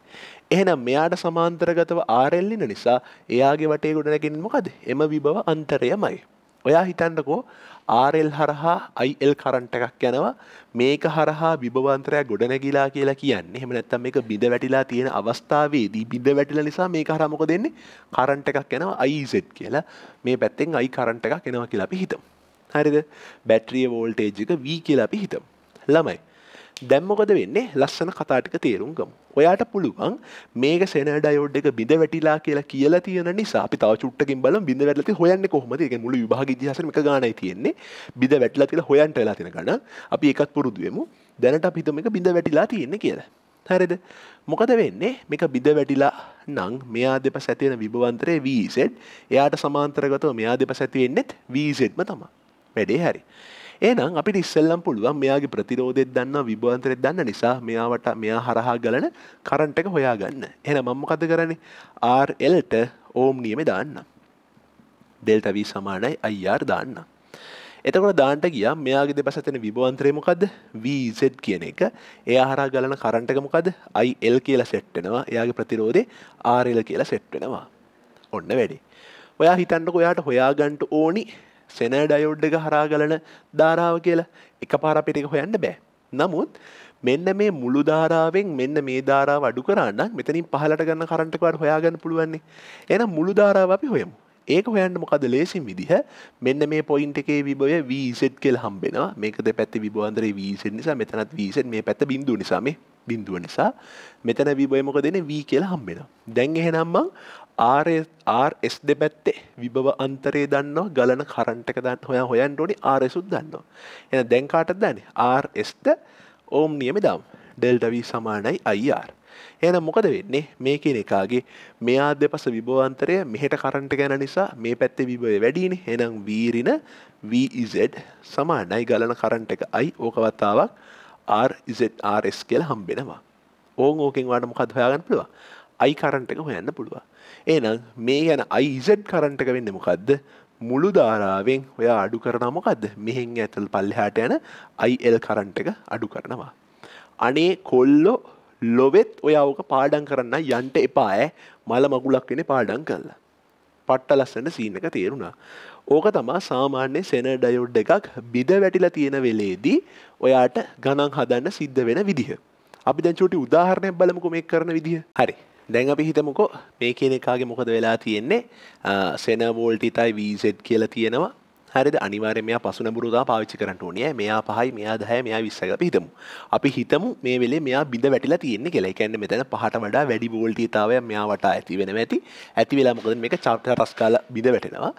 එහෙනම් මෙයාට සමාන්තරගතව ආරෙල්ලින නිසා එයාගේ වටේ ගොඩ නැගෙන් මොකද එම විභව අන්තරයමයි. ඔයා හිතන්නකෝ ආරෙල් හරහා අයිල් කරන්ට එකක් යනවා. මේක හරහා විභවන්තරයක් ගොඩනැගිලා කියලා කියන්නේ. එහෙම නැත්නම් මේක බිඳ වැටිලා තියෙන අවස්ථාවේදී බිඳ වැටිලා නිසා මේක හරහා මොකද වෙන්නේ? කරන්ට් එකක් යනවා IZ කියලා. මේ පැත්තෙන් I කරන්ට් එකක් එනවා කියලා අපි හිතමු. හරිද? බැටරිය වෝල්ටේජ් එක V කියලා අපි හිතමු. ළමයි දැම්මොකද වෙන්නේ ලස්සන කතාටික තේරුම් ගමු. ඔයාට පුළුවන් මේක සෙනඩයෝඩ් එක බිඳ වැටිලා කියලා කියලා තියෙන නිසා අපි තව චුට්ටකින් බලමු බිඳ වැටලා තියෙන්නේ හොයන්නේ කොහොමද? ඒක මුළු විභාග ඉතිහාසෙම එක ගානයි තියෙන්නේ. බිඳ වැටිලා කියලා හොයන්න වෙලා තියෙන ගණන්. අපි ඒකත් පුරුදු වෙමු. දැනට අපි හිතමු මේක බිඳ වැටිලා තියෙන්නේ කියලා. හරිද? මොකද වෙන්නේ මේක බිඳ වැටිලා නම් මෙයා දෙපස ඇති වෙන විභවාන්තරය VZ එයාට සමාන්තරගතව මෙයා දෙපස ඇති වෙන්නේත් VZම තමයි. වැඩේ හරි. එහෙනම් අපිට ඉස්සෙල්ලම් පුළුවන් මෙයාගේ ප්‍රතිරෝධෙත් දන්නවා විභවාන්තරෙත් දන්න නිසා මෙයාවට මෙයා හරහා ගලන කරන්ට් එක හොයාගන්න. එහෙනම් මම මොකද කරන්නේ? RL ට ඕම් නියමේ දාන්න. ඩෙල්ටා V සමානයි IR දාන්න. එතකොට දාන්න ගියා මෙයාගේ දෙපස තියෙන විභවාන්තරය මොකද්ද? VZ කියන එක. එයා හරහා ගලන කරන්ට් එක මොකද්ද? IL කියලා සෙට් වෙනවා. එයාගේ ප්‍රතිරෝධේ RL කියලා සෙට් වෙනවා. ඔන්න වැඩි. ඔයා හිතන්නකෝ ඔයාට හොයාගන්න ඕනි සෙන ඩයෝඩ් එක හරා ගලන ධාරාව කියලා එක පාර අපිට එක හොයන්න බෑ. නමුත් මෙන්න මේ මුළු ධාරාවෙන් මෙන්න මේ ධාරාව අඩු කරන්න මෙතනින් පහලට ගන්න කරන්ට් එකකට හොයාගන්න පුළුවන්නේ. එහෙනම් මුළු ධාරාව අපි හොයමු. ඒක හොයන්න මොකද ලේසින් විදිහ මෙන්න මේ පොයින්ට් එකේ විභවය VZ කියලා හම්බෙනවා. මේක දෙපැත්තේ විභවාන්තරේ VZ නිසා මෙතනත් VZ මේ පැත්ත බිඳුව නිසා මේ බිඳුව නිසා මෙතන විභවය මොකද දෙන්නේ V කියලා හම්බෙනවා. දැන් එහෙනම් මං RS දෙපැත්තේ විභව අන්තරේ දන්නවා ගලන කරන්ට් එක දන්න හොයා හොයන්න ඕනේ RS උත් දන්නවා. එහෙනම් දැන් කාටද දන්නේ? RS ද ඕම් නියමේ දාමු. ඩෙල්ටා V සමානයි IR. එහෙනම් මොකද වෙන්නේ? මේ කියන එකාගේ මෙයා දෙපස විභව අන්තරය මෙහෙට කරන්ට් එක යන නිසා මේ පැත්තේ විභවය වැඩිනේ. එහෙනම් V ඍණ VZ සමානයි ගලන කරන්ට් එක I ඕක වතාවක් RZ RS කියලා හම්බෙනවා. ඕන් ඕකෙන් වාට මොකක්ද හොයාගන්න පුළුවන්? I කරන්ට් එක හොයන්න පුළුවන්. එහෙනම් මේ යන IZ කරන්ට් එක වෙන්නේ මොකද්ද? මුළු ධාරාවෙන් ඔයා අඩු කරනවා මොකද්ද? මෙහෙන් ඇතුල් පල්ලෙහාට යන IL කරන්ට් එක අඩු කරනවා. අනේ කොල්ලෝ ලොවෙත් ඔයා ඕක පාඩම් කරන්න යන්න එපා ඈ. මල මගුලක් වෙන්නේ පාඩම් කළා. පට්ට ලස්සන සීන් එක තේරුණා. ඕක තමා සාමාන්‍ය සෙන ඩයෝඩ් එකක් බිද වැටිලා තියෙන වෙලේදී ඔයාට ගණන් හදන්න සිද්ධ වෙන විදිහ. අපි දැන් චූටි උදාහරණයක් බලමුකෝ මේක කරන විදිහ. හරි. දැන් අපි හිතමුකෝ මේ කියන එකාගේ මොකද වෙලා තියෙන්නේ සෙන වෝල්ටිතයි VZ කියලා තියෙනවා හරිද අනිවාර්යෙන් මෙයා පසු නැඹුරු දා පාවිච්චි කරන්න ඕනේ. මෙයා පහයි, මෙයා 10, මෙයා 20 අපි හිතමු. අපි හිතමු මේ වෙලේ මෙයා බිඳ වැටිලා තියෙන්නේ කියලා. ඒ කියන්නේ මෙතන පහට වඩා වැඩි වෝල්ටීයතාවයක් මෙයා වටා ඇති වෙනවා ඇති. ඇති වෙලා මොකද මේක චාර්ටරස් කාලා බිඳ වැටෙනවා.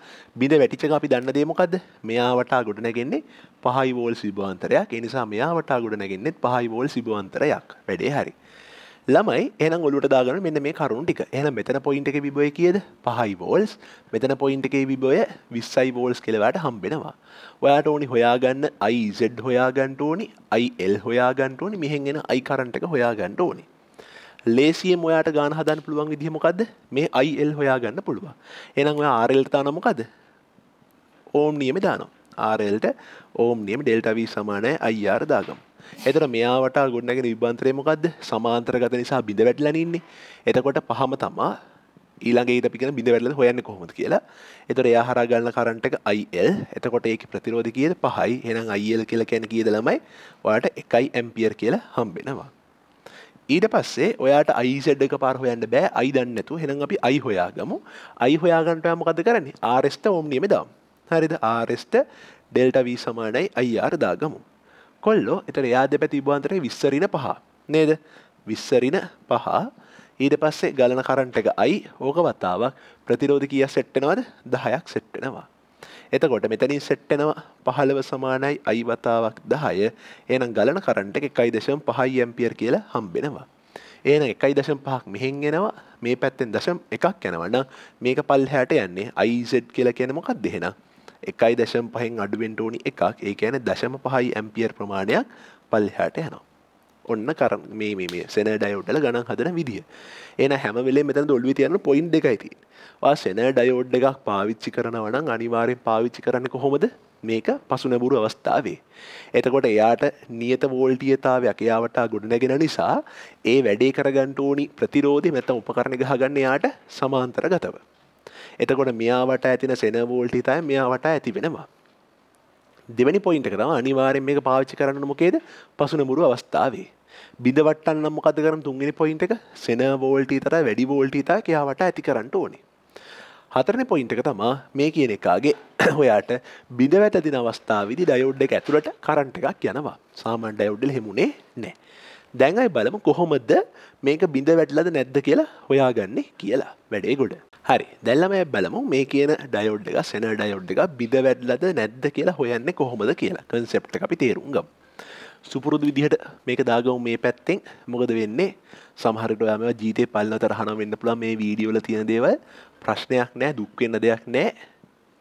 බිඳ වැටිච්ච එක අපි දන්න දේ මොකද්ද? මෙයා වටා ගොඩ නැගෙන්නේ 5 වෝල්ට් විභවාන්තරයක්. ඒ නිසා මෙයා වටා ගොඩ නැගෙන්නේ 5 වෝල්ට් විභවාන්තරයක්. වැඩේ හරි. ළමයි එහෙනම් ඔලුවට දාගන්න මෙන්න මේ කරුණු ටික. එහෙනම් මෙතන පොයින්ට් එකේ විභවය කීයද? 5යි වෝල්ට්ස්. මෙතන පොයින්ට් එකේ විභවය 20යි වෝල්ට්ස් කියලා වාට හම්බෙනවා. ඔයාට ඕනි හොයාගන්න IZ හොයාගන්න ඕනි, IL හොයාගන්න ඕනි, මෙහෙන් එන I කරන්ට් එක හොයාගන්න ඕනි. ලේසියෙන් ඔයාට ගාන හදන්න පුළුවන් විදිහ මොකද්ද? මේ IL හොයාගන්න පුළුවන්. එහෙනම් ඔයා RL ට දානවා මොකද්ද? ඕම් නියමේ දානවා. RL ට ඕම් නියම ඩෙල්ටා V සමානයි IR දාගමු. එතට මෙයාවට ගොඩනගෙන විබන්තරය මොකක්ද සමාන්තරගත නිසා බිඳ වැටලනින්නේ එතකොට පහම තමා ඊළගේ පික බිඳ වැටල හොයන්න කොහොමද කියලා. එතට එයා හර ගන්න කරන්ට එක අයිල් එතකොට ඒක ප්‍රතිරෝධ කියද? පහයි. එනම් අයිල් කියල කැන කියද ළමයි? ඔයාට එකයි ඇම්පියර් කියලා හම්බෙනවා. ඊට පස්සේ ඔයාට අයිසෙඩ් එක පාර හොයන්න බෑ. අයි දන්නතු හෙනම් අපි අයි හොයාගමු. අයි හොයාගන්ටය මොකද කරන්නේ? ආරෙස්ට ඔම්නියම දම්. හරිද? ආරෙස්ට ඩෙල්ට වී සමානයි අයිආර් දාගමු. කොල්ලෝ එතට එයා දෙපැති ඉබාන්තරේ විස්සරින පහ. නේද? විස්සරින පහ. ඊට පස්සේ ගලන කරන්ට එක අයි. ඕක වත්තාවක් ප්‍රතිරෝධ කිය සෙට්ටනවද දහයක් සෙට්ටෙනවා එතකොට මෙතනින් සෙට්ටෙනවා පහළව සමානයි අයි වතාවක් දහය. එනම් ගලන කරන්ට එක එකයි දශම් පහයි ඇම්පියර් කියලා හම්බෙනවා. ඒන එකයි දශම් පහක් මෙහෙන්ගෙනවා මේ පැත්තෙන් දශම් එකක් යනවන්න මේක පල් හැට යන්නේ අයිසෙඩ් කියලා කියනමොකක් දෙහෙන එකයි දශම් පහෙන් අඩුවෙන්ට ඕනි එකක් ඒ ඇන දශම පහයි ඇම්පියර් ප්‍රමාණයක් පල්හාට යනවා. ඔන්න කර මේ මේ සෙන ඩයෝඩ්ඩල ගණන් හදන විදිහ එන හැම වෙලේ මෙතන දොල්වි තියන්න පොයින්් එකයිති වා සෙන ඩයෝඩ් එකක් පාවිච්චි කරනවනම් අනිවාරයෙන් පාවිච්චි කරන්න කොහොමද මේක පසුනැබුරු අවස්ථාවේ. එතකොට එයාට නියත වෝල්ටියතාවයක් එයාවටා ගොඩනැගෙන නිසා ඒ වැඩේ කරගන්ට ඕනි ප්‍රතිරෝධය මෙත උපකරණ ගහගන්න යාට සමාන්තර ගතව. එතකොට මෙයාවට ඇතින සෙන වෝල්ටිතයි මෙයාවට ඇති වෙනවා. දෙවැනි පොයින්ට කරම අනිවාරෙන් මේක පාවිච්චි කරන්න මොකේද පසුනමුරු අවස්ථාවේ. බිදවටන්න මොකද කරන තුන්ගෙන පොයින්ට එක සෙන වෝල්ටී තර වැඩි වෝල්ටීතා කියයාවට ඇති කරන්න ඕනේ. හතරන පොයින්ට එක තමා මේ කියන එකාගේ ඔයාට බිඳ වැටදින අවස්ථාවිදි ඩයෝඩ් එක ඇතුළට කරන්ට එකක් යනවා සාමන් ඩයෝඩ්ඩල් හෙමුණේ නෑ. දැඟයි බලමු කොහොමද මේක බිඳ වැටලද නැද්ද කියලා හොයාගන්නේ කියලා වැඩේ ගොඩ. හරි. දැල්ලම බලමු මේ කියන ඩයෝඩ් එක සෙන ඩයෝඩ් එක බිඳ වැටලද නැද්ද කියලා හොයන්න කොහොමද කියලා. කන්සෙප්ට අපි තේරුම්ගම්. සුපුරුදු විදිහට මේක දාගවු මේ පැත්තෙන්. මොකද වෙන්නේ? සමහරට ඔයාම ජීතය පල්ල තරහන වෙන්න පුළා මේ වීඩියෝල තියෙන දේවල්. ප්‍රශ්නයක් නෑ දුක්වෙන්න දෙයක් නෑ.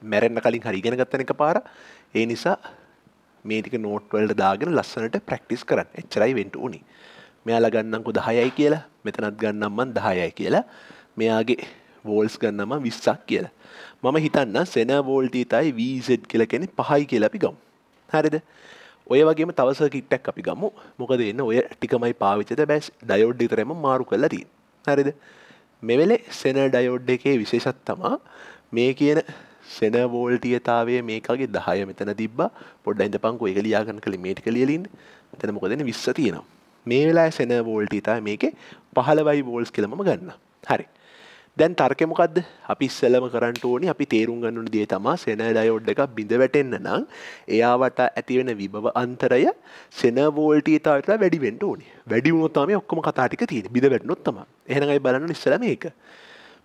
මැරෙන්න්න කලින් හරිගෙන ගත්තන එක පාර. ඒ නිසා මේටික නෝට්වල්ට දාගෙන ලස්සනට ප්‍රක්ටිස් කරන්න. එච්චරයි වෙන්ට උනි මෙයාලා ගන්නංකු දහයයි කියලා. මෙතනත් ගන්නම්මන් දහයයි කියලා. මෙයාගේ වෝල්ස් ගන්නම විස්සක් කියලා. මම හිතන්න සෙන වෝල්ටීතයි වීසෙඩ් කියල කෙනෙ පහයි කියලා අපි ගම්. හරිද? ඔය වගේම තවස කිට්ටක් අපි ගමු. මොකද එන්න ඔය ටිකමයි පාවිච්චද බැස් ඩයෝඩ් තරම මාරු කල්ලදී හරිද? මෙවෙලේ සෙන ඩයෝඩ් එකේ විශේෂත් තමා මේ කියන සෙන වෝල්ටියතාවේ මේකගේ දහය මෙතන තිබ පොඩ්ඩ ඉඳ පංකු එක ලියාගන්න කළ මේටි කලියලින් මෙතන මොකදන විස්ස තියෙනවා. මේ වෙලා සෙන වෝල්ටිතා මේක පහලවයි වෝල්ස් කියලම ගන්න හරි. දැන් තර්කමොකක්ද අපි ඉස්සලම කරන්න ඕනි අපි තේරුම් ගන්නු දේ තමා සෙන ඩයෝඩ් එක බිඳ වැටෙන්න්න නම් එයාවට ඇතිවෙන විභව අන්තරය සෙන වෝල්ටීතාවට වැඩිවෙන්ට ඕනි. වැඩි වුණොත්තාම ඔක්කොම කතාටික තියෙන බිඳ වැටනොත්තම එහෙනයි බලන්න ඉස්සල මේක.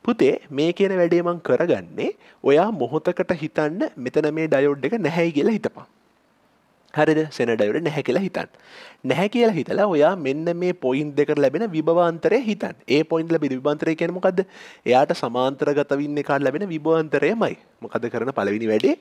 පුතේ මේ කියන වැඩේමං කරගන්නේ ඔයා මොහොතකට හිතන්න මෙතන මේ ඩයෝඩ් එක නැහැයි කියලා හිතපා හරිද? සෙනඩයුට නැහැ කියලා හිතන් නැහැ කියලා හිතලා ඔයා මෙන්න මේ පොයින්් දෙක ලැබෙන විභවාන්තරය හිතන් ඒ පොයින්ට ලබි විබන්තරය කියනමකක්ද එයාට සමාන්තරගතවන්න කාට ලැබෙන විභවන්තරයමයි. මොකද කරන පලවිනි වැඩේ?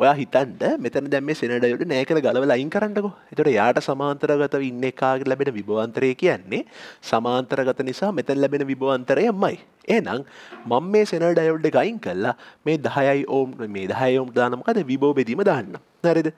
ඔයා හිතන්ට මෙතන දැම සෙනඩයට නෑකර ගලව ලයින් කරන්නක. එතට යාට සමාන්තරගතව ඉන්න කාග ලැබෙන විභවන්තරය කියන්නේ සමාන්තරගත නිසා මෙතැන් ලැබෙන විභවන්තරයමයි. ඒනම් මං මේ සෙන ඩයෝඩ් එකයින් කල්ලා මේ දහයයි ඕම් මේ දහයෝම් දානමකද විබෝ බෙදීම දාන්න. නැරිද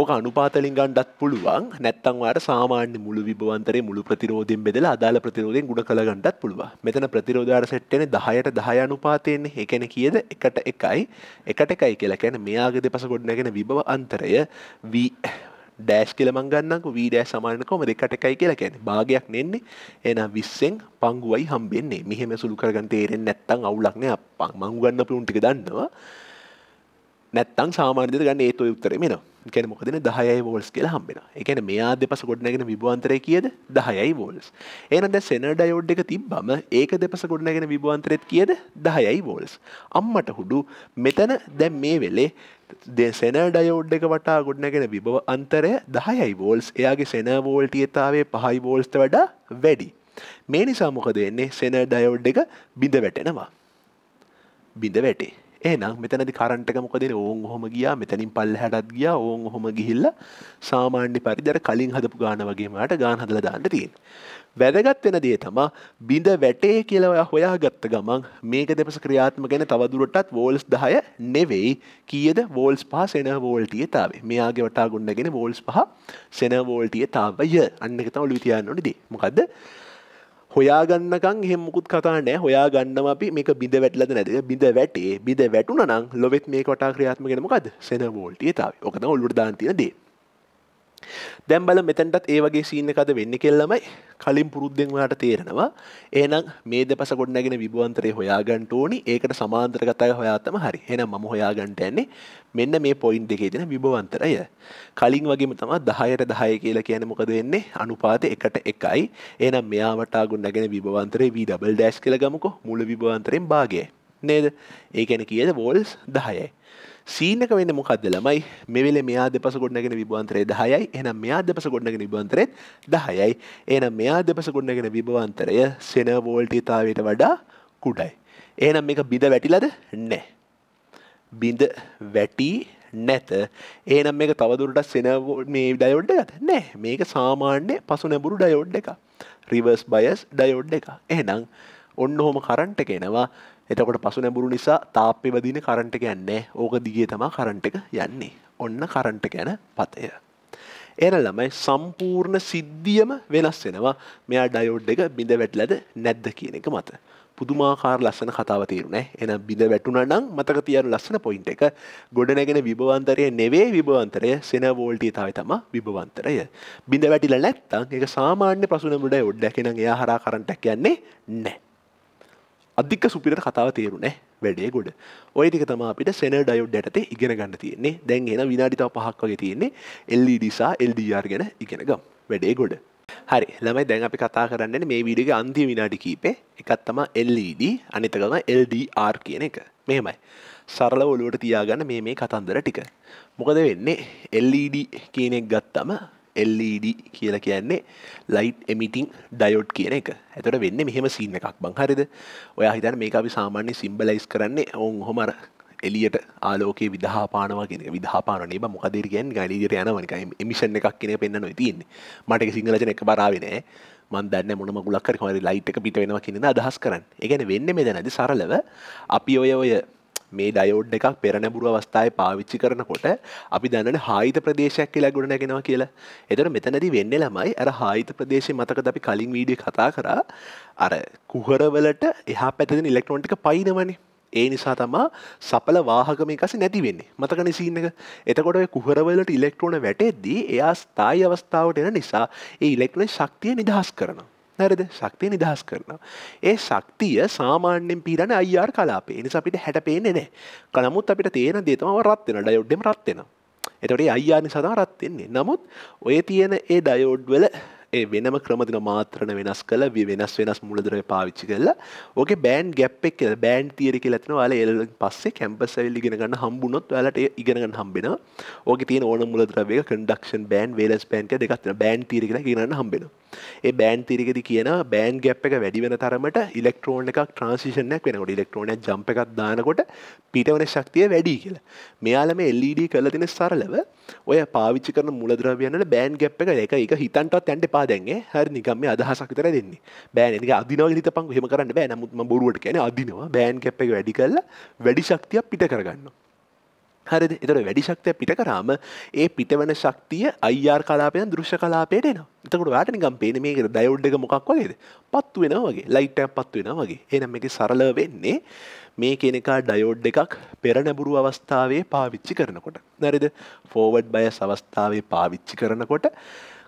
ඕක අනුපාතලින් ගණ්ඩත් පුළුවන්. නැත්තන්වාට සාමාන්‍ය මුළු විබවන්තරේ මුළු ප්‍රතිරෝධයෙන් බෙදලා අදාළ ප්‍රතිරෝධයෙන් ගුණ කළ ගණ්ඩත් පුළුව මෙතන ප්‍රතිරෝධාර සෙට්ටෙන දහයට දහය අනුපාතයෙන්නේ එකන කියද? එකට එකයි. එකට එකයි කියලා කැන මෙයාග දෙපස ගොඩනැගෙන විභව අන්තරය වී ඩෑස් කියලමං ගන්නක වීඩෑ සමාන කොම දෙකට එකයි කියලා කැන භාගයක් නෙන්නේ. එන විස්සෙන් පංගුවයි හම්බෙන්නේ. මෙහෙම සුළු කරගන්න තේරෙන් නැත්තං අවුලක්නය පං මංගන්න පුුන්ටික දන්නවා. නැත්තං සාමාන්‍යද ගන්න ඒතු උත්තරේ මෙනවා. කැන මොකදන දහයයි වෝල්ස් කියලා හම්බෙන එකන මෙයා දෙපස ගොඩනගෙන විබවන්තරය කියද? දහයයි වෝල්ස්. ඒනද සෙන ඩයෝඩ් එක තිබ්බම ඒක දෙපස ගොඩනගෙන විබවන්තරෙත් කියද? දහයයි වෝල්ස්. අම්මට හුඩු මෙතන දැම් මේ වෙලේ දෙසෙන ඩයෝඩ් එක වටා ගොඩනගෙන විභව අන්තරය දහයයි වෝල්ස්. එයාගේ සෙන වෝල්ටියතාවේ පහයි වෝල්ස්ට වඩා වැඩි. මේ නිසා මොකද එන්නේ සෙන ඩයෝඩ් එක බිඳ වැටෙනවා. බිඳ වැටේ. එනම් මෙතනදි කරන්ටක මොකදන ඕන් හොම ගියා මෙතනින් පල්ල හැටත් ගිය ඕන් හොම ගිහිල්ල සාමාන්‍ය පරිදර කලින් හදපු ගාන වගේමට ගාන හදල දාන්න තියෙන්. වැදගත් වෙන දේ තමා බිඳ වැටේ කියලව හොයා ගත්ත ගමන් මේක දෙපස ක්‍රියාත්ම ගැන තවදුරටත් වෝල්ස් දහය නෙවෙයි. කියද? වෝල්ස් පහ සෙන වෝල්ටිය තාවේ. මෙයාගේ වටා ගොන්නගෙන වෝල්ස් පහ සෙන වෝල්ටිය තාවය. අන්න එක තම ලිතියන්න නොනිදී මොකක්ද හොයාගන්නකං හෙමුකුත් කතානෑ හොයා ගන්නම අපි මේක බිඳ වැටලද නැද බිඳ වැටේ. බිඳ වැටුන නම් ලොවෙත් මේ කොටා ක්‍රියාත්ම ගෙනමකද සෙන වෝල්ටිය තාව ඕකන ඔල්ලුට දාන්තින දේ. දැම්බල මෙතැන්ටත් ඒ වගේ සීන එකද වෙන්න කෙල්ලමයි කලින් පුරුද්දෙන් වලට තේරෙනවා. ඒනම් මේ දෙපස ගොඩනගෙන විබුවන්තරය හොයාගන්ට ඕනි. ඒකට සමාන්තර කතය හොයාතම හරි. එන ම හොයාගන්ට ඇන්නේ මෙන්න මේ පොයින්් එකේ දෙන විබවන්තරය කලින් වගේම තම දහයට දහය කියලා කියන මොකද වෙන්නේ? අනුපාත එකට එකයි. එනම් මෙයාවටා ගොඩනගෙන විබවන්තරේ වී ඩබල් ඩෑස් කළ ගමකො. මුල විබවන්තරෙන් භාගය නේද? ඒකැන කියද? වෝල්ස් දහයයි. සීනක වෙන්න මොකක්ද ළමයි මෙවෙල මෙයා දෙපස ගොඩනගෙන විබවන්තරේ දහයයි එනම් මෙයා දෙපස ගොඩනගෙන විබන්තරෙත් දහයයි. එනම් මෙයා දෙපස ගොඩනගෙන විබවන්තරය සෙන වෝල්ටිතාවට වඩා කුඩයි. එනම් මේක බිඳ වැටිලද? නෑ. බිඳ වැටී නැත. ඒනම් මේක තවදුරට සෙන මේ ඩයෝඩ් එකත් නෑ මේක සාමාන්‍ය පසු නැබුරු ඩයෝඩ් එක රිවර්ස් බයස් ඩයෝඩ් එක එහෙනම් ඔන්න හොම කරන්ට එකෙනවා එතකොට පසු නැබුරු නිසා තාප්පෙ වදින කරන්ට එක යන්නේ ඕක දිගේ තමා කරන්ට එක යන්නේ. ඔන්න කරන්ට ගැන පතය. එන ළමයි සම්පූර්ණ සිද්ධියම වෙනස් වෙනවා. මෙයා ඩයෝඩ් එක බිඳ වැටලද නැද්ද කියන එක මත. පුදුමාකාර ලස්සන කතාව තේරුණේ. එන බිඳ වැටුණ නම් මතක තියන ලස්සන පොයින්ට එක. ගොඩනැගෙන විභවන්තරය නෙවේ විභවන්තරය. සෙන වෝල්ටී තාව තම විභවන්තරය. බිඳ වැටිල නැත්තං එක සාමාන්‍ය ප්‍රසුනමුඩ ඔඩ්ඩැකෙන එයා හරා කරටක් කියන්නේ නෑ අධික සුපිට කතාව තේරුණේ වැඩේ ගොඩ. ඔයටික තම අපිට සෙන ඩයුඩ්ඩට ඉගෙන ගන්න තියෙන්නේ. දැන් එන විනාඩිතාව පහක් වගේ තියෙන්නේ. එල්ඩිසා එල්ඩර් ගැන ඉගෙන ගම්. වැඩේ ගොඩ. හරි. ළමයි දැන් අපි කතා කරන්න මේ වීඩියෝගේ අන්තිම විනාඩි කීපේ. එකක් තමයි LED අනිත් එක තමයි LDR කියන එක. මෙහෙමයි. සරලව ඔලුවට තියාගන්න මේ මේ කතන්දර ටික. මොකද වෙන්නේ? LED කියන එක ගත්තම LED කියලා කියන්නේ ලයිට් එමිටිං ඩයෝඩ් කියන එක. එතකොට වෙන්නේ මෙහෙම සීන් එකක් බං. හරිද? ඔයා හිතන්නේ මේක අපි සාමාන්‍ය සිම්බලයිස් කරන්නේ ඔවුන් ඔහොම අර එලියට ආලෝකයේ විදහාපානවා කියන විදහාපානේ බ. මොකදර කියන් ගනිදිර යනවනික එමිෂන් එකක් කියන පෙන්න්න නොයි තියන්නේ. මට සිංහලචන එක බරාවෙනෑ මන්දන්න මොනම ගුලක්කර හොරි ලයිට් එක පිට වෙනවා කියන අදහස් කරන්න. එකන වෙන්න මෙදැනද සරලව අපි ඔය ඔය මේ ඩයෝඩ් එකක් පෙරණැබුරු අවස්ථාව පාවිච්චි කරනකොට අපි දන්නන හාහිත ප්‍රදේශයක් කියලා ගොඩ නැගෙනවා කියලා. එතර මෙතනති වෙන්න ළමයි අර හාහිත ප්‍රදේශය මතක අපි කලින් වීඩිය කතා කරා. අර කුහරවලට එහා පැතින ඉලෙක්ට්‍රොන්ටික පයිනවනේ ඒ නිසා තමා සපල වාහකම එකස නැති වෙන්නේ. මතකන සිීන්න එක? එතකොට කුහරවලට ඉලෙක්ට්‍රෝන වැටෙද්දී එයා ස්ථායි අවස්ථාවට එන නිසා ඒ ඉලෙක්ට්‍රන ශක්තිය නිදහස් කරන නැරද ශක්තිය නිදහස් කරනවා. ඒ ශක්තිය සාමාන්‍යෙන් පිරණ අයිර් කලාපේ. නිසා අපිට හැට පේන්නේ නෑ කනමුත් අපිට තේන දේතම රත්වෙන ඩයොඩ්ඩම රත්වෙන එතොට අයියානි සදා රත්වෙන්නේ නමුත් ඔය තියෙන ඒ ඩයෝඩ් වල ඒ වෙනම ක්‍රමදින මාත්‍රණ වෙනස් කළ වෙනස් වෙනස් මුලදරය පාවිච්චි කරලා ඕක බෑන් ගැප් එක බෑන් තීරි කියලතින වාල එල පස්සේ කැම්පස් ඇල්ලි ගෙනගන්න හම්බුනොත් වැලට ඉගෙනගන්න හම්බෙන ඕක තියන ඕන මුලදරවය කඩක්ෂන් බෑන් වේලස් පෑන්ක දෙකත්න බෑන් තීරි කියලා ගෙනන්න හම්බෙන ඒ බෑන් තිරිකෙද කියන බෑන් ගැප් එක වැඩි වෙන තරමට ඉලෙක්ට්‍රෝන් එකක් ට්‍රන්සිෂනයක් වෙනකොට ඉලෙක්ට්‍රෝන ජම්ප එකක් දානකොට පිටවන ශක්තිය වැඩි කියලා. මෙයාලම එල්ඩ කල තින සරලව ඔය පාවිච්චි කරන මුලද්‍රවයන්නට බෑන් ගැප් එක එක එක හිතන්ටත් ඇන්ට පාදැන්ගේ හරි නිකම අදහසක් තර දෙන්නේ. බෑන එක අදිනව හිත පං හෙම කරන්න බෑ. නමුත්ම බොරුවට කියන අදිනවා. බෑන් ගැප් එක වැඩි කරලා වැඩි ශක්තියක් පිට කරගන්න හරිද? එතර වැඩි ශක්තිය පිට කරාම ඒ පිටවන ශක්තිය අයිර් කලාපයන් දෘශ්‍ය කලාපයට එනවා. එතකට වාට නිකම් පේන මේක දයවඩ් එක මොකක් වගේද? පත්තු වෙන වගේ. ලයිට්ටයක් පත්තු වෙන වගේ. එනම් එක සරල වෙන්නේ මේ කෙනෙකා ඩයෝඩ් එකක් පෙරනැබුරු අවස්ථාවේ පාවිච්චි කරනකොට. නැරිද ෆෝවඩ් බය අවස්ථාවේ පාවිච්චි කරනකොට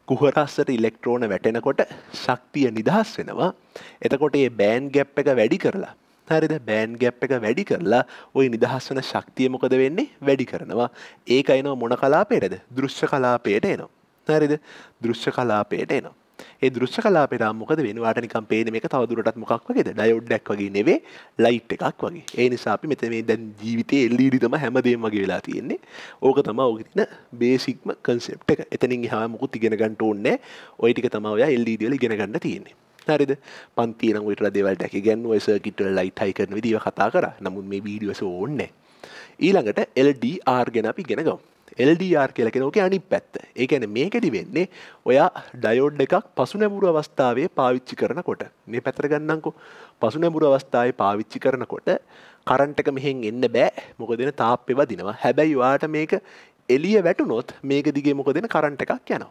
කුහරස්සට ඉලෙක්ට්‍රෝන වැටෙනකොට ශක්තිය නිදහස් වෙනවා. එතකොට ඒ බෑන් ගැප් එක වැඩි කරලා හරිද බෑන් ගැප් එක වැඩි කරලා ඔය නිදහස් වන ශක්තිය මොකද වෙන්නේ? වැඩි කරනවා. ඒක එනවා මොන කලාපයටද? දෘශ්‍ය කලාපයට එනවා. හරිද? දෘශ්‍ය කලාපයට එනවා. ඒ දෘශ්‍ය කලාපයට මොකද වෙනවාට නිකම් පේන මේක තවදුරටත් මොකක් වගේද? ඩයොඩ්ඩක් වගේ නෙවේ ලයිට් එකක් වගේ. ඒ නිසා අපි මෙතන මේ දැන් ජීවිතේ එල්ඊඩි තම හැමදේම වගේ වෙලා තියෙන්නේ. ඕක තමයි ඔක තියෙන බේසික්ම කන්සෙප්ට් එක. එතනින් එහා මොකුත් ඉගෙන ගන්න ඕනේ ඔය ටික තමයි ඔයා එල්ඊඩි වල ඉගෙන ගන්න තියෙන්නේ. හරිද? පන්තින විට දේවල් ැක ගැන්න සර්කිට ලයිට් හයි කරන විදිව කතා කර. නමුත් මේ වීඩියස ඕන්න ඊළඟට LDR ගැන අපි ගෙනගම් LDR කියලකෙනෝක අනි පැත්ත. ඒකැන මේකෙඩි වෙන්නේ ඔයා ඩයෝඩ් එකක් පසු නැමුරු අවස්ථාවේ පාවිච්චි කරනකොට. මේ පැතර ගන්නංකු පසු නැමුරු අවස්ථාවේ පාවිච්චි කරනකොට කරන්ට එක මෙහෙන් එන්න බෑ. මොකදෙන තාප්පෙ වදිනවා. හැබැයි වාට මේක එලිය වැටුනොත් මේක දිගේ මොකදෙන කරන්ට එකක් යනවා.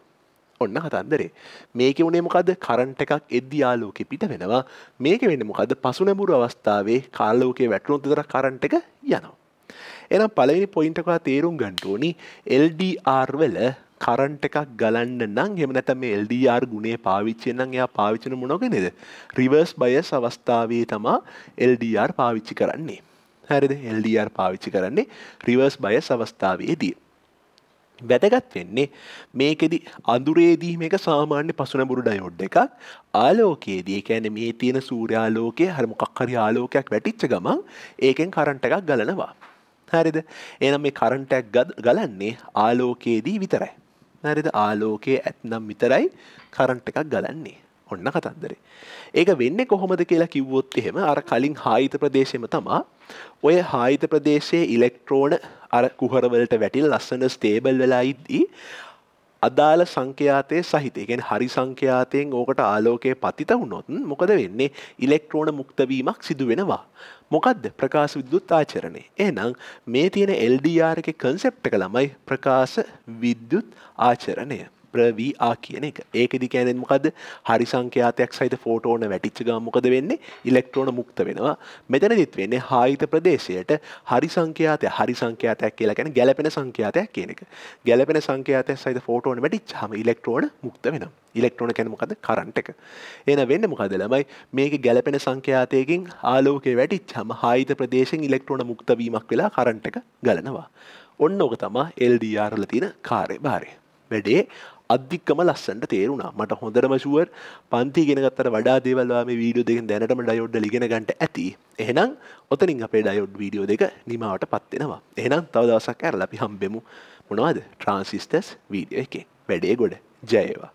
ඔන්න කතන්දරේ මේක වුණේ මොකද කරන්ට එකක් එද්දි ආලෝකෙ පිට වෙනවා. මේක වෙන්න මොකද පසුනැමුරු අවස්ථාවේ කාල්ලෝකේ වැටුණොත් තර කරන්ට එක යනවා. එනම් පළවෙනි පොයින්ටකවා තේරුම් ගන්ටෝනි LDR වල කරන්ට එකක් ගලන්න නම් හෙම නැත මේ LDR ගුණේ පාවිච්චය නම් එයා පාවිච්චන මොනොගෙනද රිවර්ස් බයස් අවස්ථාවේ තමා LDR පාවිච්චි කරන්නේ. හැරිද? LDR පාවිච්චි කරන්නේ රිවර්ස් බයස් අවස්ථාවේදී. වැදගත් වෙන්නේ මේකෙදි අඳුරේදී මේක සාමාන්‍ය පසුනබුරු ඩයෝඩ් එකක්. ආලෝකයේදී කැන මේ තියෙන සූර්යාලෝකය හරම කක්කරි ආලෝකයක් වැටිච්ච ගමන් ඒකෙන් කරන්ට එකක් ගලනවා. හරිද? එනම් මේ කරන්ටක් ගලන්නේ ආලෝකයේදී විතරයි. හරිද? ආලෝකයේ ඇත්නම් විතරයි කරන්ට එකක් ගලන්නේ. ඔන්න කතන්දරේ. ඒක වෙන්න කොහොමද කියලා කිව්වොත් එහෙම අර කලින් හායිත ප්‍රදේශයම තමා ඔය හායිත ප්‍රදේශයේ ඉලෙක්ට්‍රෝන අර කුහරවලට වැටිල් ලස්සන ස්ටේබල් වෙලා ඉද්දී අදාළ සංඛ්‍යාතය සහිත ගෙන් හරි සංඛ්‍යාතයෙන් ඕකට ආලෝකය පතිත වුණොත් මොකද වෙන්නේ ඉලෙක්ට්‍රෝන මුක්තවීමක් සිදු වෙනවා. මොකක්ද ප්‍රකාශ විද්‍යුත් ආචරණය. එනම් මේ තියෙන LDR එක කන්සෙප්ට එක ළමයි ප්‍රකාශ විද්‍යුත් ආචරණය. ප්‍රවීආ කියන එක. ඒකදි කෑනෙන් මොකද හරි සංඛ්‍යාතයක් සහිත ෆෝටෝන වැටිච්ච ගා මොකද වෙන්නේ? ඉලෙක්ට්‍රෝන මුක්ත වෙනවා. මෙතනදිත් වෙන්නේ හායිත ප්‍රදේශයට හරි සංඛ්‍යාතය හරි සංඛ්‍යාතයක් කියලා ගැන ගැලපෙන සංඛ්‍යාතයක් කියන එක. ගැලපෙන සංඛ්‍යාතයක් සහිත ෆෝටෝන වැටිච්චාම ඉලෙක්ට්‍රෝන මුක්ත වෙනවා. ඉලෙක්ට්‍රෝන කැන මොකද කරන්ට එක. එන වෙන්න මොකද ළමයි? මේක ගැලපෙන සංඛ්‍යාතයකින් ආලෝකය වැටිච්චාම හායිත ප්‍රදේශෙන් ඉලෙක්ට්‍රෝන මුක්තවීමක් වෙලා කරන්ට එක ගලනවා. ඔන්න ඕක තමා LDRල තියෙන කාර්ය භාරය වැඩේ අධික්කම ලස්සන්ට තේරුණා. මට හොඳරම ශුවර් පන්ති ගෙනගත්තර වඩා දේවල්වාම වීඩියෝ දෙක දැනටම ඩයොඩ්ඩ ලිගෙන ගන්නට ඇති. එහෙනම් ඔතනින් අපේ ඩයොඩ් වීඩියෝ දෙක නිමාවට පත්වෙනවා එහෙනම් තව දවසක් ඇරලා අපි හම්බෙමු. මොනවද? ට්‍රන්සිස්ටස් වීඩියෝ එකේ. වැඩේ ගොඩ. ජයවා